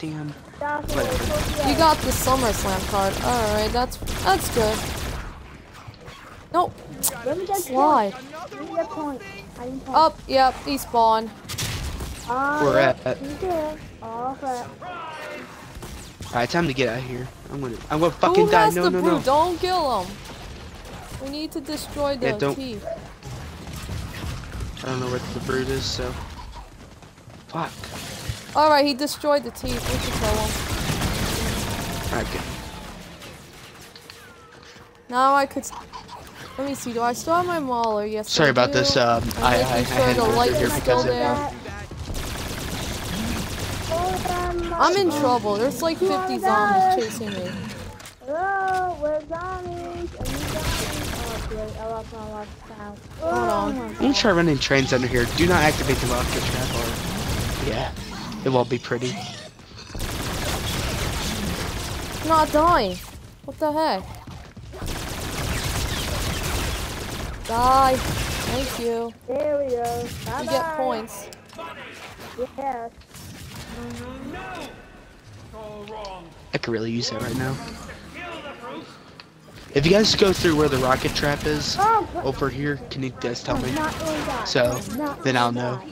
Damn. That's Whatever. what it's supposed to be. You got the SummerSlam card. All right, that's that's good. Nope, Let me get slide. point. Let me get point. I didn't point. Up, yep, he spawned. Ah, We're yeah, at- You did. Oh, crap. Alright, time to get out of here. I'm gonna, I'm gonna Who fucking die. has No, the no, brute? no. Don't kill him. We need to destroy the Yeah, don't- teeth. I don't know where the brute is, so. Fuck. All right, he destroyed the teeth. We should kill him. Alright, good. Now I could. Let me see. Do I still have my mauler? Yes. Sorry I about do. this. Um, I'm I, I, I had the light here because still of there. Oh, I'm in trouble. There's like 50 zombies chasing me. Hello, we're zombies. Are you zombies? Oh, great. I lost my last sound. Hold on. I'm gonna try running trains under here. Do not activate the rocket trap or. Yeah. It won't be pretty. Not dying. What the heck? Die. Thank you. There we go. Bye You get points. Yes. I could really use that right now. If you guys go through where the rocket trap is, Oh, over here, can you guys tell me? I'm not doing that. So, then I'll doing know.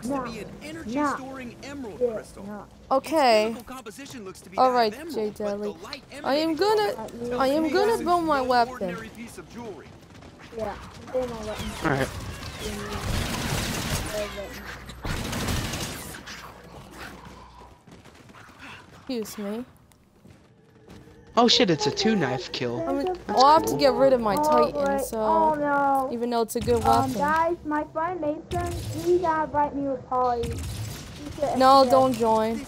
Looks No. to be an energy No. storing emerald Yeah, crystal. no. Okay. All right, composition looks to be All that right, of emerald, Jay but the Deadly. light I am gonna. I am gonna build my weapon. piece of jewelry. Yeah. They know what I'm Alright. Excuse me. Oh shit, it's a two knife kill. I'm I'll have to get rid of my Oh, Titan, wait. Oh, so no. even though it's a good Um, weapon. guys, my friend Nathan, he got invite me with Polly. No, yeah. don't join.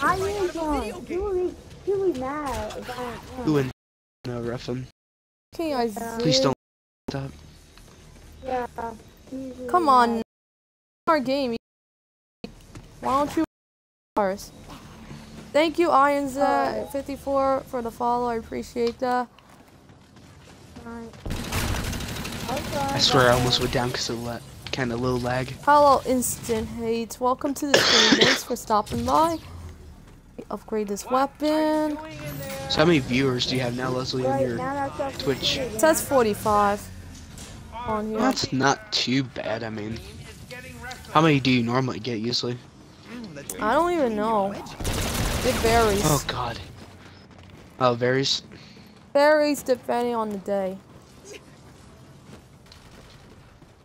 I need one. He will be, he will be mad if I don't Ooh, join. and no roughing. Okay, I Please don't stop. Yeah. he's Come on, our game. Why don't you ours? Thank you, Irons Alright. 54 for the follow. I appreciate that. Alright. I swear I almost went down because of that kind of low lag. Hello, Instant Hates. Welcome to the stream. [COUGHS] Thanks for stopping by. Upgrade this weapon. So how many viewers do you have now, Leslie, on your now that's Twitch? It says 45 on here. That's not too bad, I mean. How many do you normally get usually? I don't even know. It varies. Oh god. Oh, varies. Varies depending on the day.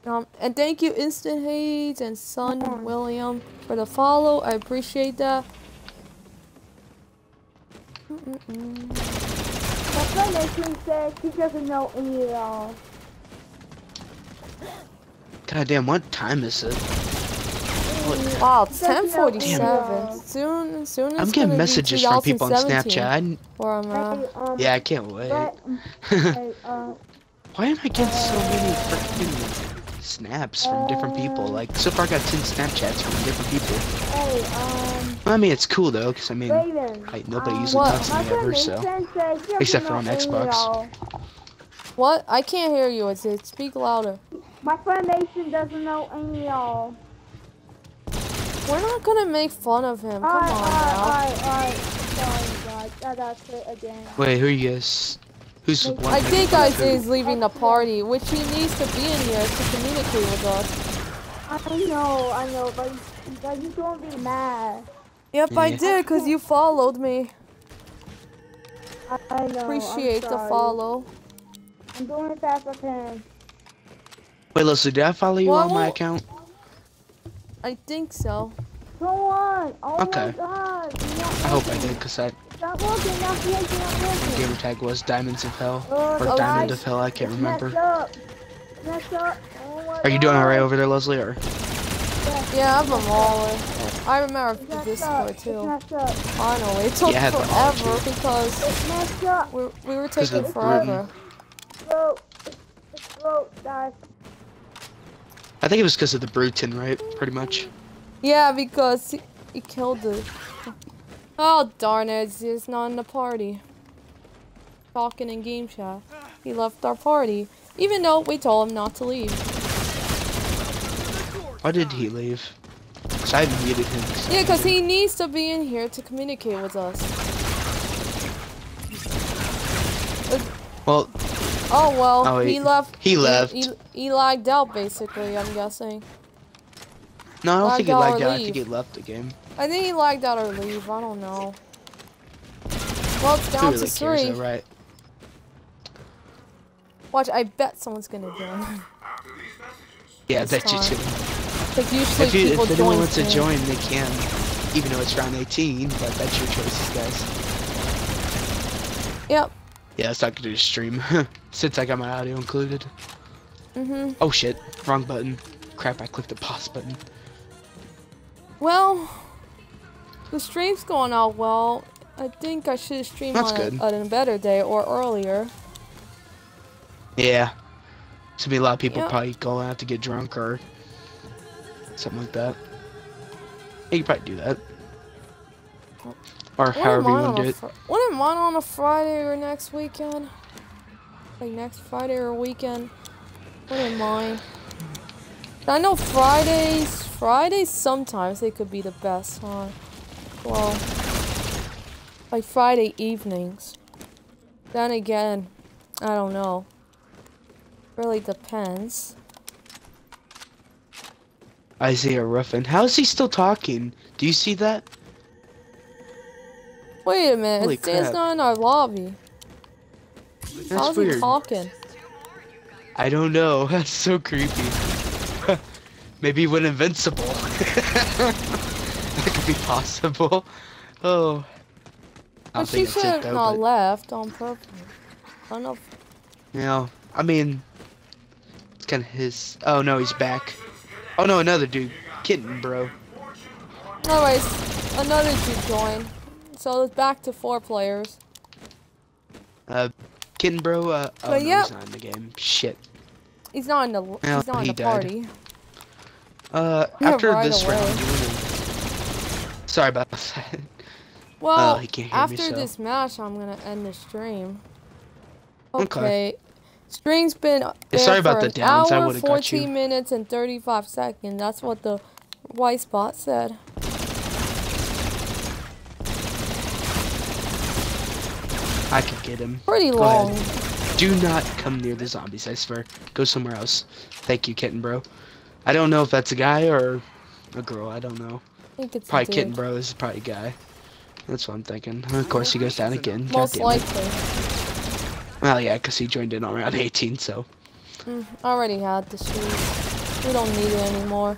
Um, and thank you, Instant Haze and Son William, for the follow. I appreciate that. Mm-mm-mm. My friend Mason said she doesn't know any at all. God damn, what time is it? Wow, it's Doesn't know 10:47. any. Soon, soon it's I'm getting messages from people on Snapchat. I, Where I'm at. Um, yeah, I can't wait. but, hey, [LAUGHS] uh, Why am I getting so many freaking snaps from different people? Like, so far I got 10 Snapchats from different people. Hey, um, Well, I mean, it's cool though, because I mean, I, nobody um, usually talks to me ever, so. Nathan Except for on Xbox. What? I can't hear you. It's it. Speak louder. My friend Mason doesn't know any of y'all. We're not gonna make fun of him. Come Alright, on alright, now. alright, alright. Sorry, guys. I got it again. Wait, who are you guys? Who's I one I that- think Isaiah's leaving the party, which he needs to be in here to communicate with us. I know, I know, but, but you don't be mad. Yep, I did, because you followed me. I, I know. Appreciate I'm the follow. I'm doing it fast as I can. Wait, Leslie, did I follow you Well, on my won't- account? I think so. Go on. Oh Okay. my god. I hope I did, because I... Stop working. Not yet, you're not gamer tag was Diamonds of Hell. Uh, Or guys, Diamond of Hell, I can't it's remember. Messed up. Messed up. Oh Are you doing alright God. over there, Leslie, or? Yeah, I'm a mauler. I remember It's the messed Dischord up. It's too. messed up. Finally, it took Yeah, I had the mauler, forever too. because It's up. we, we were 'Cause taking forever. Bro, it's, it's broke, guys. I think it was because of the Bruton, right? Pretty much. Yeah, because he, he killed the. Oh darn it! He's not in the party. Talking in game chat. He left our party, even though we told him not to leave. Why did he leave? Because I muted him. Yeah, because he needs to be in here to communicate with us. Well, Oh well, Oh, he, he- left. he left. He, he lagged out basically. I'm guessing. no, I don't Lagged think he out lagged or out. I think he left the game. I think he lagged out or leave. I don't know. Well, it's down really to cares, three. though, right? Watch, I bet someone's gonna join. Yeah, This that's just time. it. Because usually If, you, people if anyone join. wants to join, they can. Even though it's round 18, but that's your choices, guys. Yep. Yeah, it's not gonna do a stream. [LAUGHS] Since I got my audio included. Mhm. Oh shit, wrong button. Crap, I clicked the pause button. Well, the stream's going out well. I think I should have streamed That's on a, on a better day or earlier. Yeah. So be a lot of people Yep. probably going out to get drunk or something like that. Yeah, you probably do that. Or Wouldn't however you want to on do a it. Wouldn't mind on a Friday or next weekend. Like next Friday or weekend. Wouldn't mind. I know Fridays, Fridays sometimes they could be the best, huh? Well, like Friday evenings. Then again, I don't know. Really depends. Isaiah Ruffin. How is he still talking? Do you see that? Wait a minute, Holy it not in our lobby. That's How's he talking? I don't know. [LAUGHS] That's so creepy. [LAUGHS] Maybe he went invincible. [LAUGHS] that could be possible. Oh. I But she think should have not But, left on purpose. I don't know. if- you know, I mean, it's kind of his. Oh no, he's back. Oh no, another dude. Kitten, bro. Anyways, another dude joined. So it's back to four players. Uh, Kitten, bro. Uh, oh But no, yeah. he's not in the game. Shit. He's not in the Well, he's not in he the died. party. Uh, Yeah, after right this away. round, you wanna... sorry about [LAUGHS] that. Well, he can't hear me, after so- this match, I'm gonna end the stream. Okay. Okay. Stream's been there sorry about for the an downs, I hour, would've got 14 you. minutes, and 35 seconds. That's what the white spot said. I could get him. Pretty Go long. ahead. Do not come near the zombies, I swear. Go somewhere else. Thank you, Kitten Bro. I don't know if that's a guy or a girl. I don't know. I think it's a Probably dude. Kitten Bro This is probably a guy. That's what I'm thinking. Of course, he goes down again. God Most likely. Well, yeah, because he joined in on round [LAUGHS] 18, so. Mm, I already had the shoes. We don't need it anymore.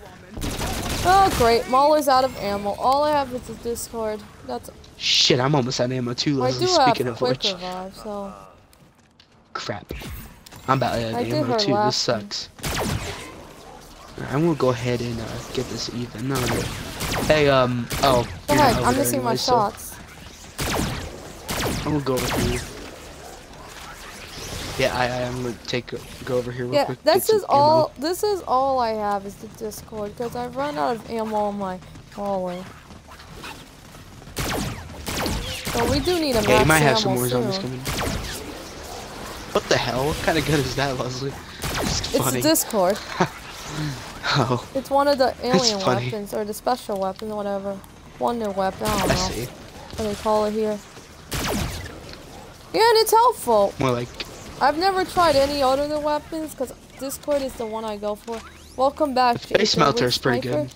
Oh great, Mauler's out of ammo. All I have is the Dischord. That's Shit, I'm almost out of ammo too, Leslie. Speaking of which. revive, so Crap. I'm about out of I ammo too. This sucks. Alright, I'm gonna go ahead and uh, get this even. No, no. Hey, um, oh. go ahead. over I'm missing my anyway, so shots. I'm gonna go with you. Yeah, I, I am gonna take go over here real Yeah, quick. this is ammo. all. This is all I have is the Dischord because I've run out of ammo on my hallway. So we do need a Yeah, you might have some more zombies coming. What the hell? What kind of gun is that, Leslie? It's It's. Dischord. [LAUGHS] oh, It's one of the alien weapons or the special weapon, whatever. Wonder weapon. I don't I know see. what they call it here. Yeah, and it's helpful. More like I've never tried any other than weapons because Dischord is the one I go for. Welcome back, the face melter is pretty good.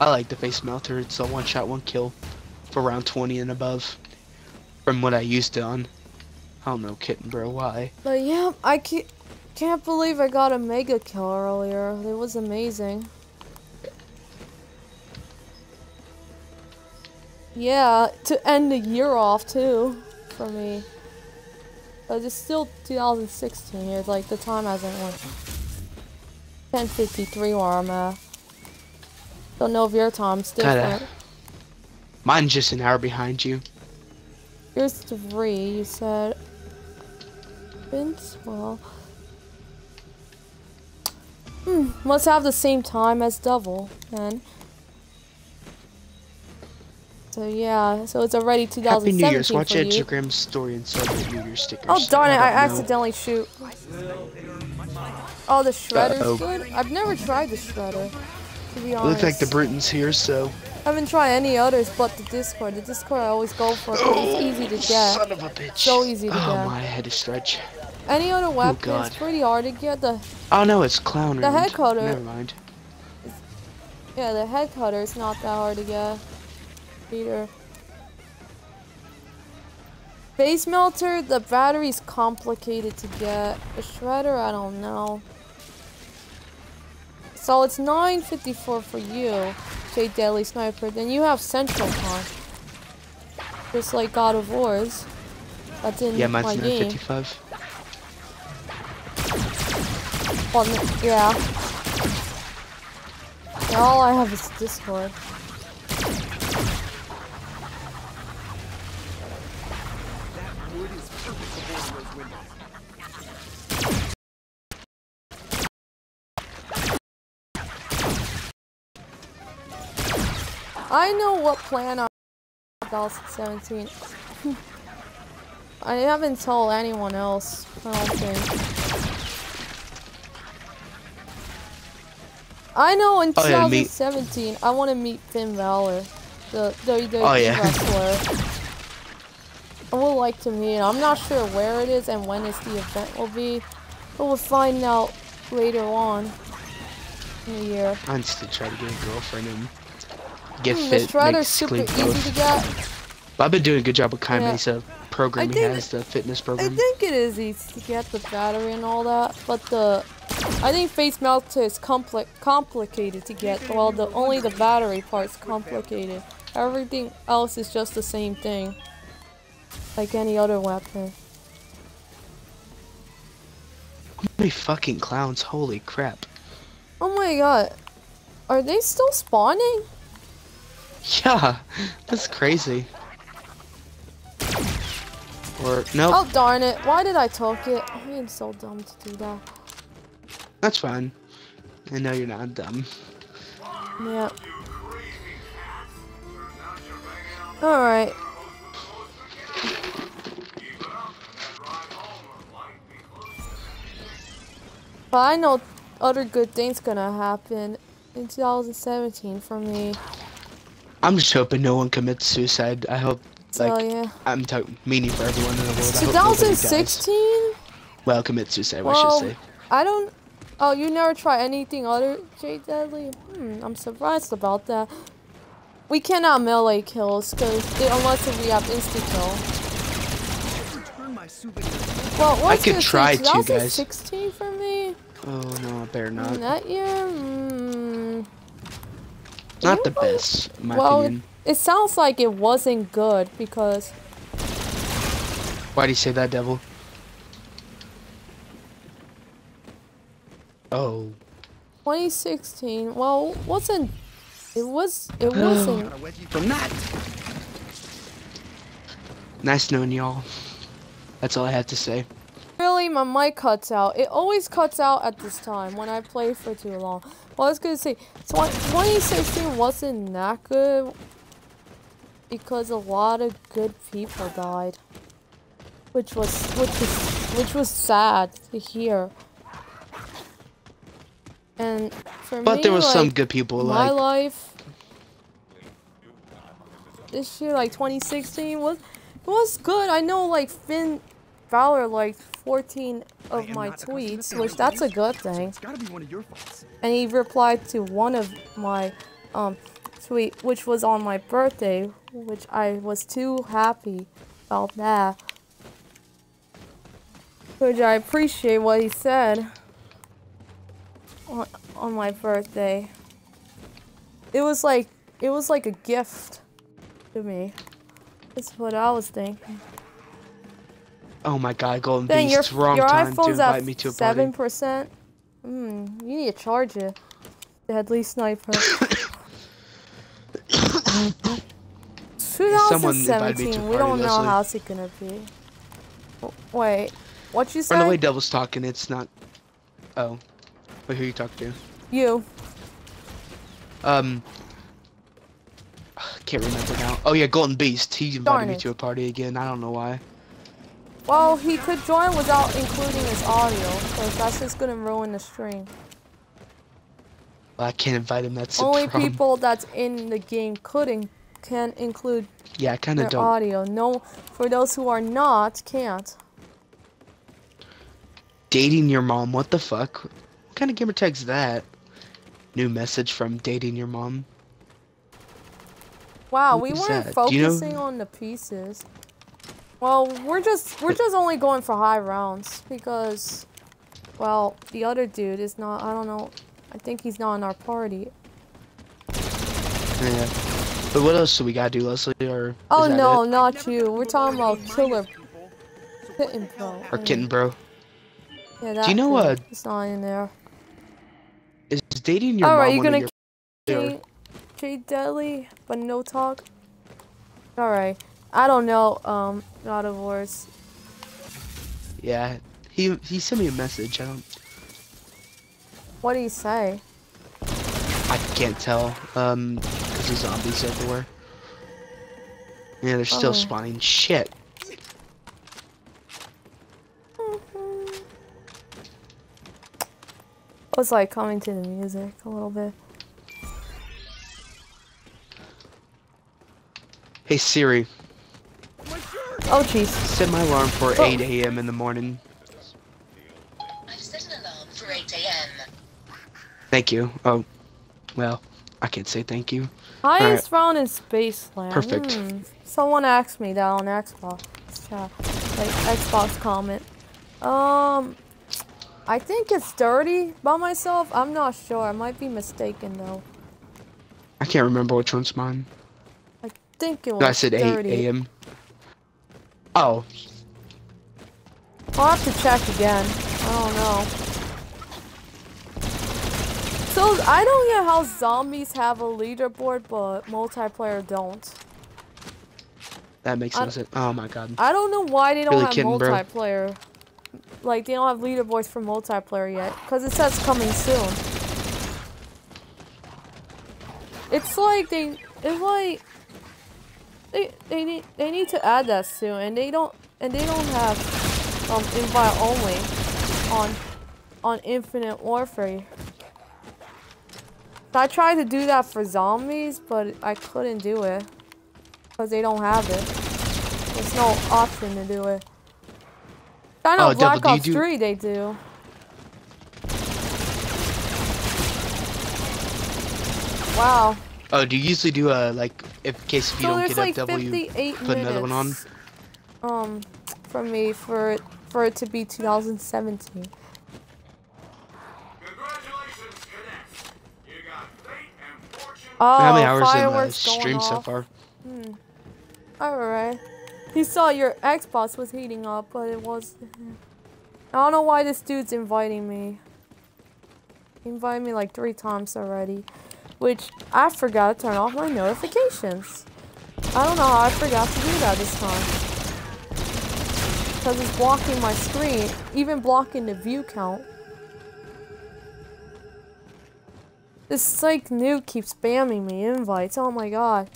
I like the face melter. It's a one shot, one kill for round 20 and above. From what I used to on. I don't know, kitten bro, why? But yeah, I can't, can't believe I got a mega kill earlier. It was amazing. Yeah, to end the year off too, for me. But it's still 2016 here. It's like the time hasn't went. 10:53 where I'm at. Don't know if your time's Kinda. Mine's just an hour behind you. Here's three. You said. Vince, well. Hmm, must have the same time as Devil, then. So yeah, so it's already Happy New Year's. Watch for you. Instagram story and celebrate New Year's stickers. Oh darn it! I know. accidentally shoot. Oh, the shredder's Uh-oh. good. I've never tried the shredder. To be It honest, looks like the Bruton's here, so. I haven't tried any others but the Dischord. The Dischord I always go for 'cause it's oh, easy to get. Son of a bitch. So easy to oh, get. my head is stretch. Any other oh, weapon God. is pretty hard to get. The Oh no, it's clown The head cutter. Never mind. yeah, the head cutter is not that hard to get either. Face melter, the battery's complicated to get. The shredder, I don't know. So it's 9.54 for you, J Deadly Sniper. Then you have Central Time. Just like God of War's. That's in Yeah, my mine's game. 955. Well, n- yeah. Yeah, all I have is Dischord. I know what plan I'm. 2017. I haven't told anyone else. I don't think. I know in Oh, yeah, 2017 I want to meet Finn Balor, the WWE Oh, yeah. wrestler. I would like to meet him. I'm not sure where it is and when is the event will be, but we'll find out later on in the year. Mine's to try to get a girlfriend and get Hmm, fit, super clean easy to get. I've been doing a good job with Kai Yeah. Mesa program I he think the fitness I think it is easy to get the battery and all that, but the I think face melter is compli complicated to get. Well, the only the battery part's complicated. Everything else is just the same thing, like any other weapon. How many fucking clowns? Holy crap. Oh my god, are they still spawning? [LAUGHS] Yeah, that's crazy. Or, nope, Oh darn it! Why did I talk it? I'm so dumb to do that. that's fine. I know you're not dumb. Yeah. Alright. But I know other good things gonna happen in 2017 for me. I'm just hoping no one commits suicide. I hope, So like, yeah. I'm talking meaning for everyone in the world. I hope nobody dies. 2016? Well, commit suicide, I Well, should say. I don't. Oh, you never try anything other J Deadly? Hmm, I'm surprised about that. We cannot melee kills, cause they, unless we have insta kill. Return my souvenir. Well, what's could try to, guys. 2016 for me? Oh no, I better Mm, not. That year? Mm, Not the best, in my well, opinion. it sounds like it wasn't good because Why do you say that, devil? Oh. 2016. Well, wasn't it was it [GASPS] wasn't Got a wedgie from that. Nice knowing y'all. That's all I have to say. Really, my mic cuts out. It always cuts out at this time when I play for too long. Well, I was gonna say, twen- 2016 wasn't that good because a lot of good people died, which was which was which was sad to hear. And for But me, there was like, some good people my like life this year, like 2016, was was good. I know, like Finn Balor liked 14 of my not accustomed to tweets, which that's a good thing. It's be one of your. And he replied to one of my um tweet, which was on my birthday, which I was too happy about that. Which I appreciate what he said on, on my birthday. It was like it was like a gift to me. That's what I was thinking. Oh my god, Golden Then your wrong your time to invite me to a seven party. percent. Hmm, you need to charge it. Deadly sniper. [COUGHS] Someone invited me to a 2017. We don't know Leslie. how's it gonna be. Wait, what you away, said? Devil's talking. It's not. Oh, wait, who you talking to? You. Um, [SIGHS] can't remember now. Oh yeah, Golden Beast. He invited Darn me it. to a party again. I don't know why. Well, he could join without including his audio, because that's just gonna ruin the stream. Well, I can't invite him. That's the Only people that's in the game couldn't can include Yeah, I kind of their don't. audio. No, for those who are not, can't. Dating your mom. What the fuck? What kind of gamer tag's that? New message from dating your mom. Wow, What we weren't that? Do you know- focusing on the pieces. Well, we're just we're just only going for high rounds because, well, the other dude is not. I don't know. I think he's not in our party. Yeah. But what else do we gotta do, Leslie? Or Oh no, it? not you. We're talking about Killer people. So Kitten what hell? Or kitten, bro? Yeah, that you know, dude. uh, It's not in there. Is dating your All right, you gonna your Jay Deli, but no talk. All right. I don't know. Um, God of Wars. Yeah, he he sent me a message. I don't, What do you say? I can't tell. Um, because there's zombies everywhere. Yeah, they're still Oh. spawning. Shit. I [LAUGHS] was like coming to the music a little bit. Hey Siri, Oh jeez. set my alarm for Oh. 8 a.m. in the morning. I've set an alarm for 8 a.m. Thank you. Oh, well, I can't say thank you. Highest round in Spaceland. Perfect. Hmm. Someone asked me that on Xbox chat. Like Xbox comment. Um I think it's 30 by myself. I'm not sure. I might be mistaken though. I can't remember which one's mine. I think it was No, I said 8 a.m. Oh, I'll have to check again. I don't know. So I don't get how zombies have a leaderboard but multiplayer don't. that makes no sense. Oh my god. I don't know why they don't Really have kidding, bro? multiplayer. Like they don't have leaderboards for multiplayer yet, cause it says coming soon. It's like they, it's like they they need they need to add that soon, and they don't and they don't have um invite only on on Infinite Warfare. I tried to do that for zombies, but I couldn't do it because they don't have it. There's no option to do it. I know Oh, Black Ops do- 3 they do. Wow. Oh, do you usually do a like, if in case if you so don't get like a double, you put minutes. another one on? Um, for me for it for it to be 2017. Congratulations, cadets. You got fate and fortune. Oh, How many hours in the fireworks going stream so far? far? Alright. You saw your Xbox was heating up, but it was. I don't know why this dude's inviting me. He invited me like three times already. Which I forgot to turn off my notifications. I don't know how I forgot to do that this time. because it's blocking my screen, even blocking the view count. This psych nuke keeps spamming me invites. Oh my god.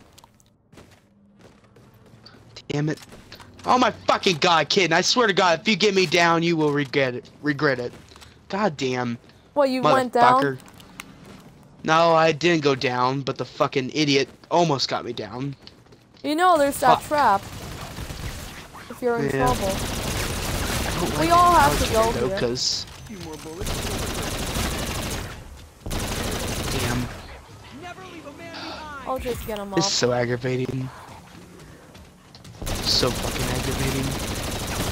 Damn it. Oh my fucking god, kid! I swear to God, if you get me down, you will regret it. Regret it. God damn. What, you went down? No, I didn't go down, but the fucking idiot almost got me down. You know there's that Fuck. trap. If you're in Yeah. trouble. We like all have to go though, here. 'cause- damn, Never leave a man behind. I'll just get him this is so aggravating. So fucking aggravating.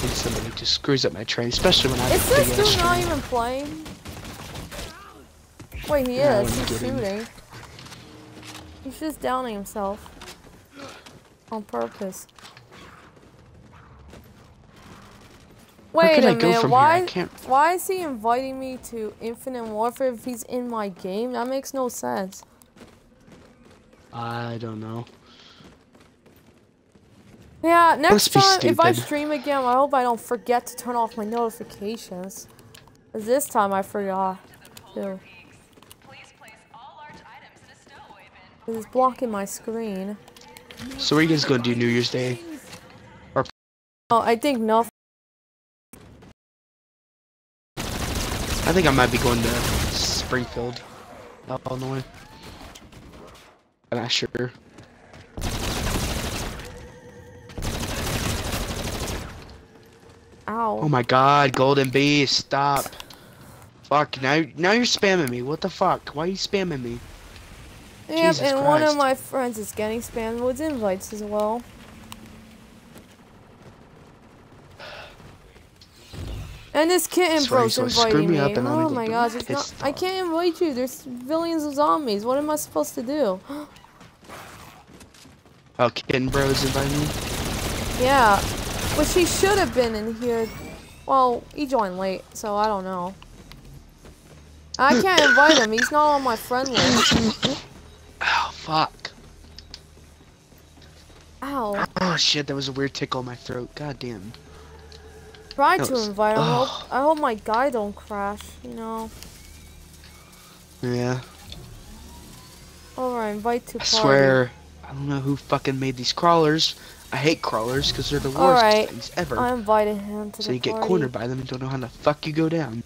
When somebody just screws up my train, especially when I Is this dude not even playing? Wait, he No, is. He's shooting. He's just downing himself. On purpose. Wait a go minute, from here? I why, can't- why is he inviting me to Infinite Warfare if he's in my game? That makes no sense. I don't know. Yeah, next time, if I stream again, I hope I don't forget to turn off my notifications. this time I forgot. Too. It's blocking my screen. So what are you guys gonna do New Year's Day? Or Oh, I think no. I think I might be going to Springfield, Illinois. I'm not sure. Ow. Oh my god, Golden Beast, stop. Fuck, now now you're spamming me. What the fuck? Why are you spamming me? Yep, Jesus and one of my friends is getting spammed with invites as well. And this kitten bro's so inviting me me. up and I'm oh my gosh, it's not, I can't invite you. There's billions of zombies. What am I supposed to do? [GASPS] Oh, Kitten Bros inviting me? yeah, but she should have been in here. Well, he joined late, so I don't know. I can't invite him. He's not on my friend list. [LAUGHS] Oh, fuck. Ow. Oh shit, that was a weird tickle in my throat. God damn. Try That to was- invite him. I hope, I hope my guy don't crash, you know. Yeah. Alright, invite to I party. swear, I don't know who fucking made these crawlers. I hate crawlers because they're the worst Alright, things ever. I invited him to so you get cornered by them and don't know how the fuck you go down.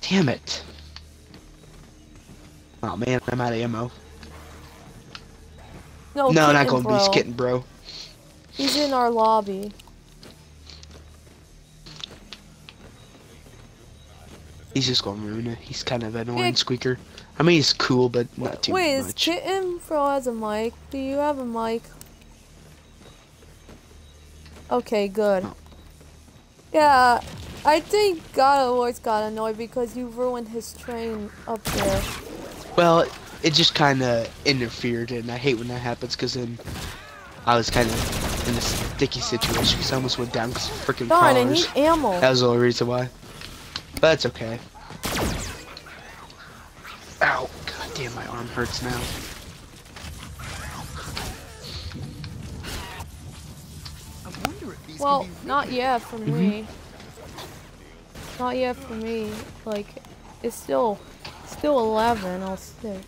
Damn it. Oh man, I'm out of ammo. No, no, not Golden. Beast, kitten, bro. He's in our lobby. He's just gonna ruin it. He's kind of annoying, Yeah. Squeaker. I mean, he's cool, but not too Wait, is much. Kitten Bro has a mic? Do you have a mic? Okay, good. Oh. Yeah, I think God always got annoyed because you ruined his train up there. Well, it just kind of interfered, and I hate when that happens because then I was kind of in a sticky situation because I almost went down because of freaking Darn, I crawlers. need ammo. That was the only reason why. But it's okay. Ow. God damn, my arm hurts now. I wonder if these Well, can be not yet for mm-hmm. me. Not yet for me. Like, it's still, still 11. I'll stick.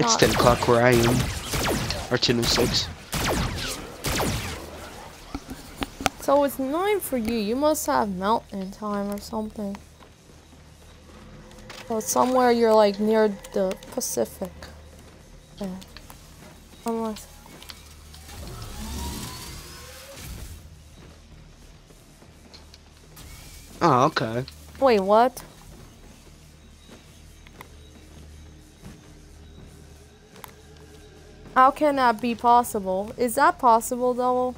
It's 10 o'clock where I am. Or 10.06. So it's 9 for you. You must have mountain time or something. Or somewhere you're like near the Pacific. Yeah. Unless. Oh, okay. Wait, what? How can that be possible? Is that possible though?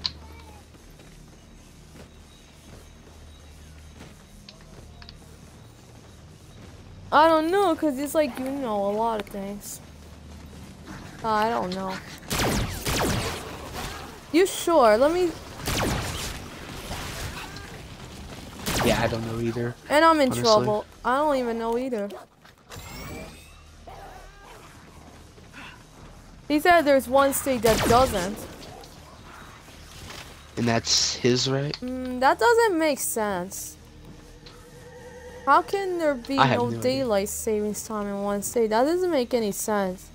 I don't know, cause it's like you know a lot of things. Uh, I don't know. You sure? Let me. Yeah, I don't know either. And I'm in honestly. trouble. I don't even know either. He said there's one state that doesn't. And that's his right? Mm, that doesn't make sense. How can there be no no idea. daylight savings time in one state? That doesn't make any sense.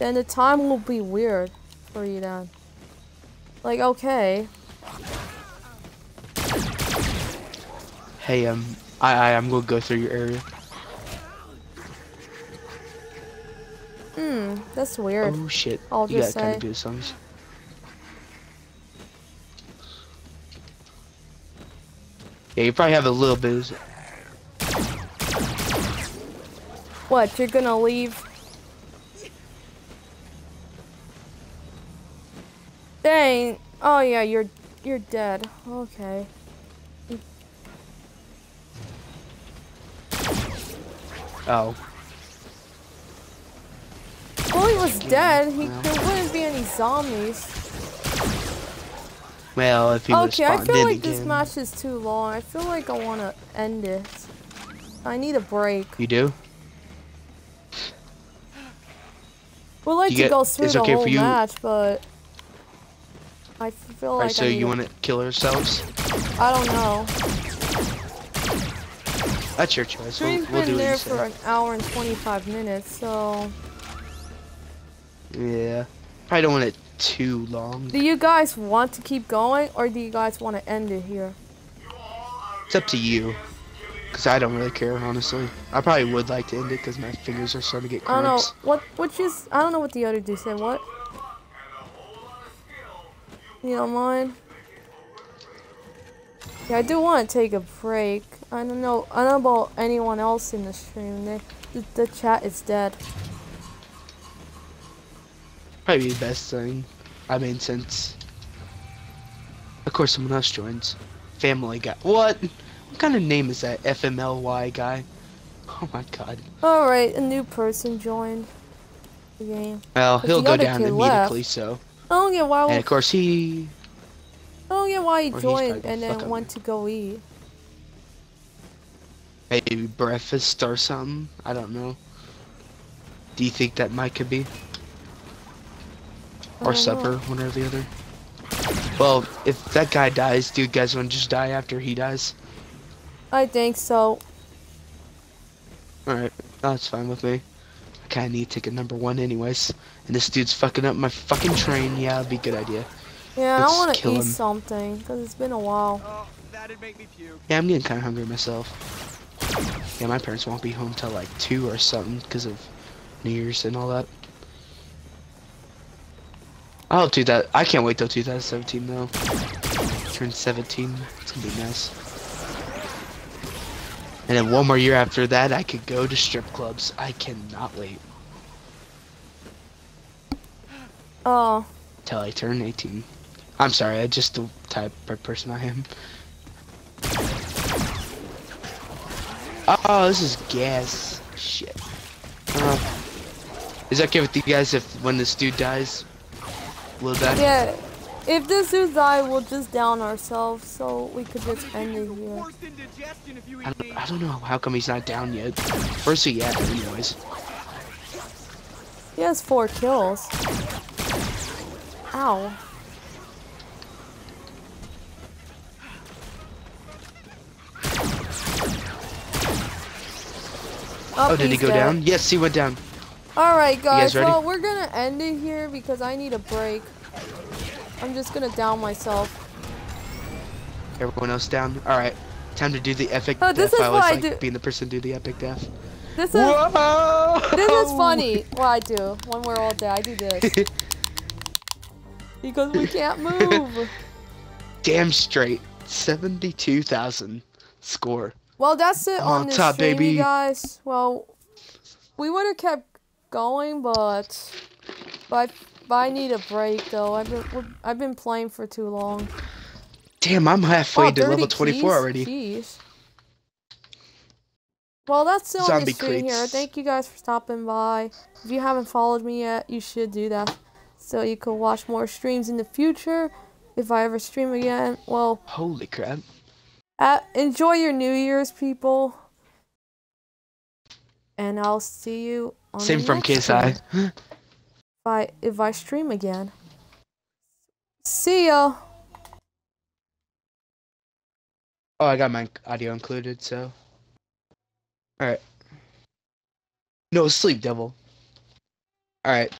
Then the time will be weird for you then. Like, okay. Hey, um, I, I, I'm gonna go through your area. Hmm, that's weird. Oh shit. I'll you just got kind say. of good songs. Yeah, you probably have a little bit. Of, What, you're gonna leave? Dang. Oh yeah, you're you're dead. Okay. oh, Well, he was dead. He, there wouldn't be any zombies. well, if he Okay, I feel like again. this match is too long. I feel like I want to end it. I need a break. You do? We'd like You to get- go through the okay whole you- match, but I feel Alright, like so you want to kill ourselves? I don't know. That's your choice. We'll, we'll been there for an hour and 25 minutes, so Yeah. I don't want it too long. do you guys want to keep going or do you guys want to end it here? It's up to you. Cause I don't really care, honestly. I probably would like to end it because my fingers are starting to get I don't know what what s- I don't know what the other dude said. What? You don't mind? Yeah, I do want to take a break. I don't know. I don't know about anyone else in the stream. They, the, the chat is dead. Probably the best thing. I mean, since of course someone else joins. Family guy. What? What kind of name is that? FMLY guy? Oh my god. All right, a new person joined the game. Well, But he'll go down immediately, left. so. I don't get why. And of course he. I don't get why he joined and then went to go eat. Maybe breakfast or something. I don't know. Do you think that might could be? I Or oh, don't supper, know. one or the other. Well, if that guy dies, do you guys want to just die after he dies? I think so. Alright, that's fine with me. I kinda need ticket number one anyways. And this dude's fucking up my fucking train. Yeah, it'd be a good idea. Yeah, Let's I want to eat him. something because it's been a while. Oh, that'd make me puke. Yeah, I'm getting kinda hungry myself. Yeah, my parents won't be home till like 2 or something because of New Year's and all that. I'll do that. I can't wait till 2017 though. Turn 17. It's gonna be nice. And then one more year after that, I could go to strip clubs. I cannot wait Oh, till I turn 18. I'm sorry, I just the type of person I am. Oh, this is gas. Shit. Uh, is that okay with you guys if when this dude dies, we'll yeah. If this dude die, we'll just down ourselves, so we could just end it here. Worst indigestion if you I don't. I don't know how come he's not down yet. Where's he yeah, anyways? He has four kills. Ow. Oh, did he go dead. down? Yes, he went down. Alright, guys, guys well, we're gonna end it here because I need a break. I'm just gonna down myself. Everyone else down. All right, time to do the epic Oh, this death. is I always what I do- being the person to do the epic death. This is Whoa! this is funny. [LAUGHS] What I do when we're all dead, I do this because we can't move. [LAUGHS] Damn straight. 72,000 score. Well, that's it On on this top, stream, baby. guys. Well, we would have kept going, but but, but I need a break though. I've been I've been playing for too long. Damn, I'm halfway Oh, to level 24 keys? already. Jeez. Well, that's on Zombie the stream here. Thank you guys for stopping by. If you haven't followed me yet, you should do that. So you can watch more streams in the future. If I ever stream again, well, Holy crap. uh, enjoy your New Year's, people and I'll see you on Same from KSI. if I if I stream again. See ya. Oh, I got my audio included, so. All right. No sleep, devil. All right.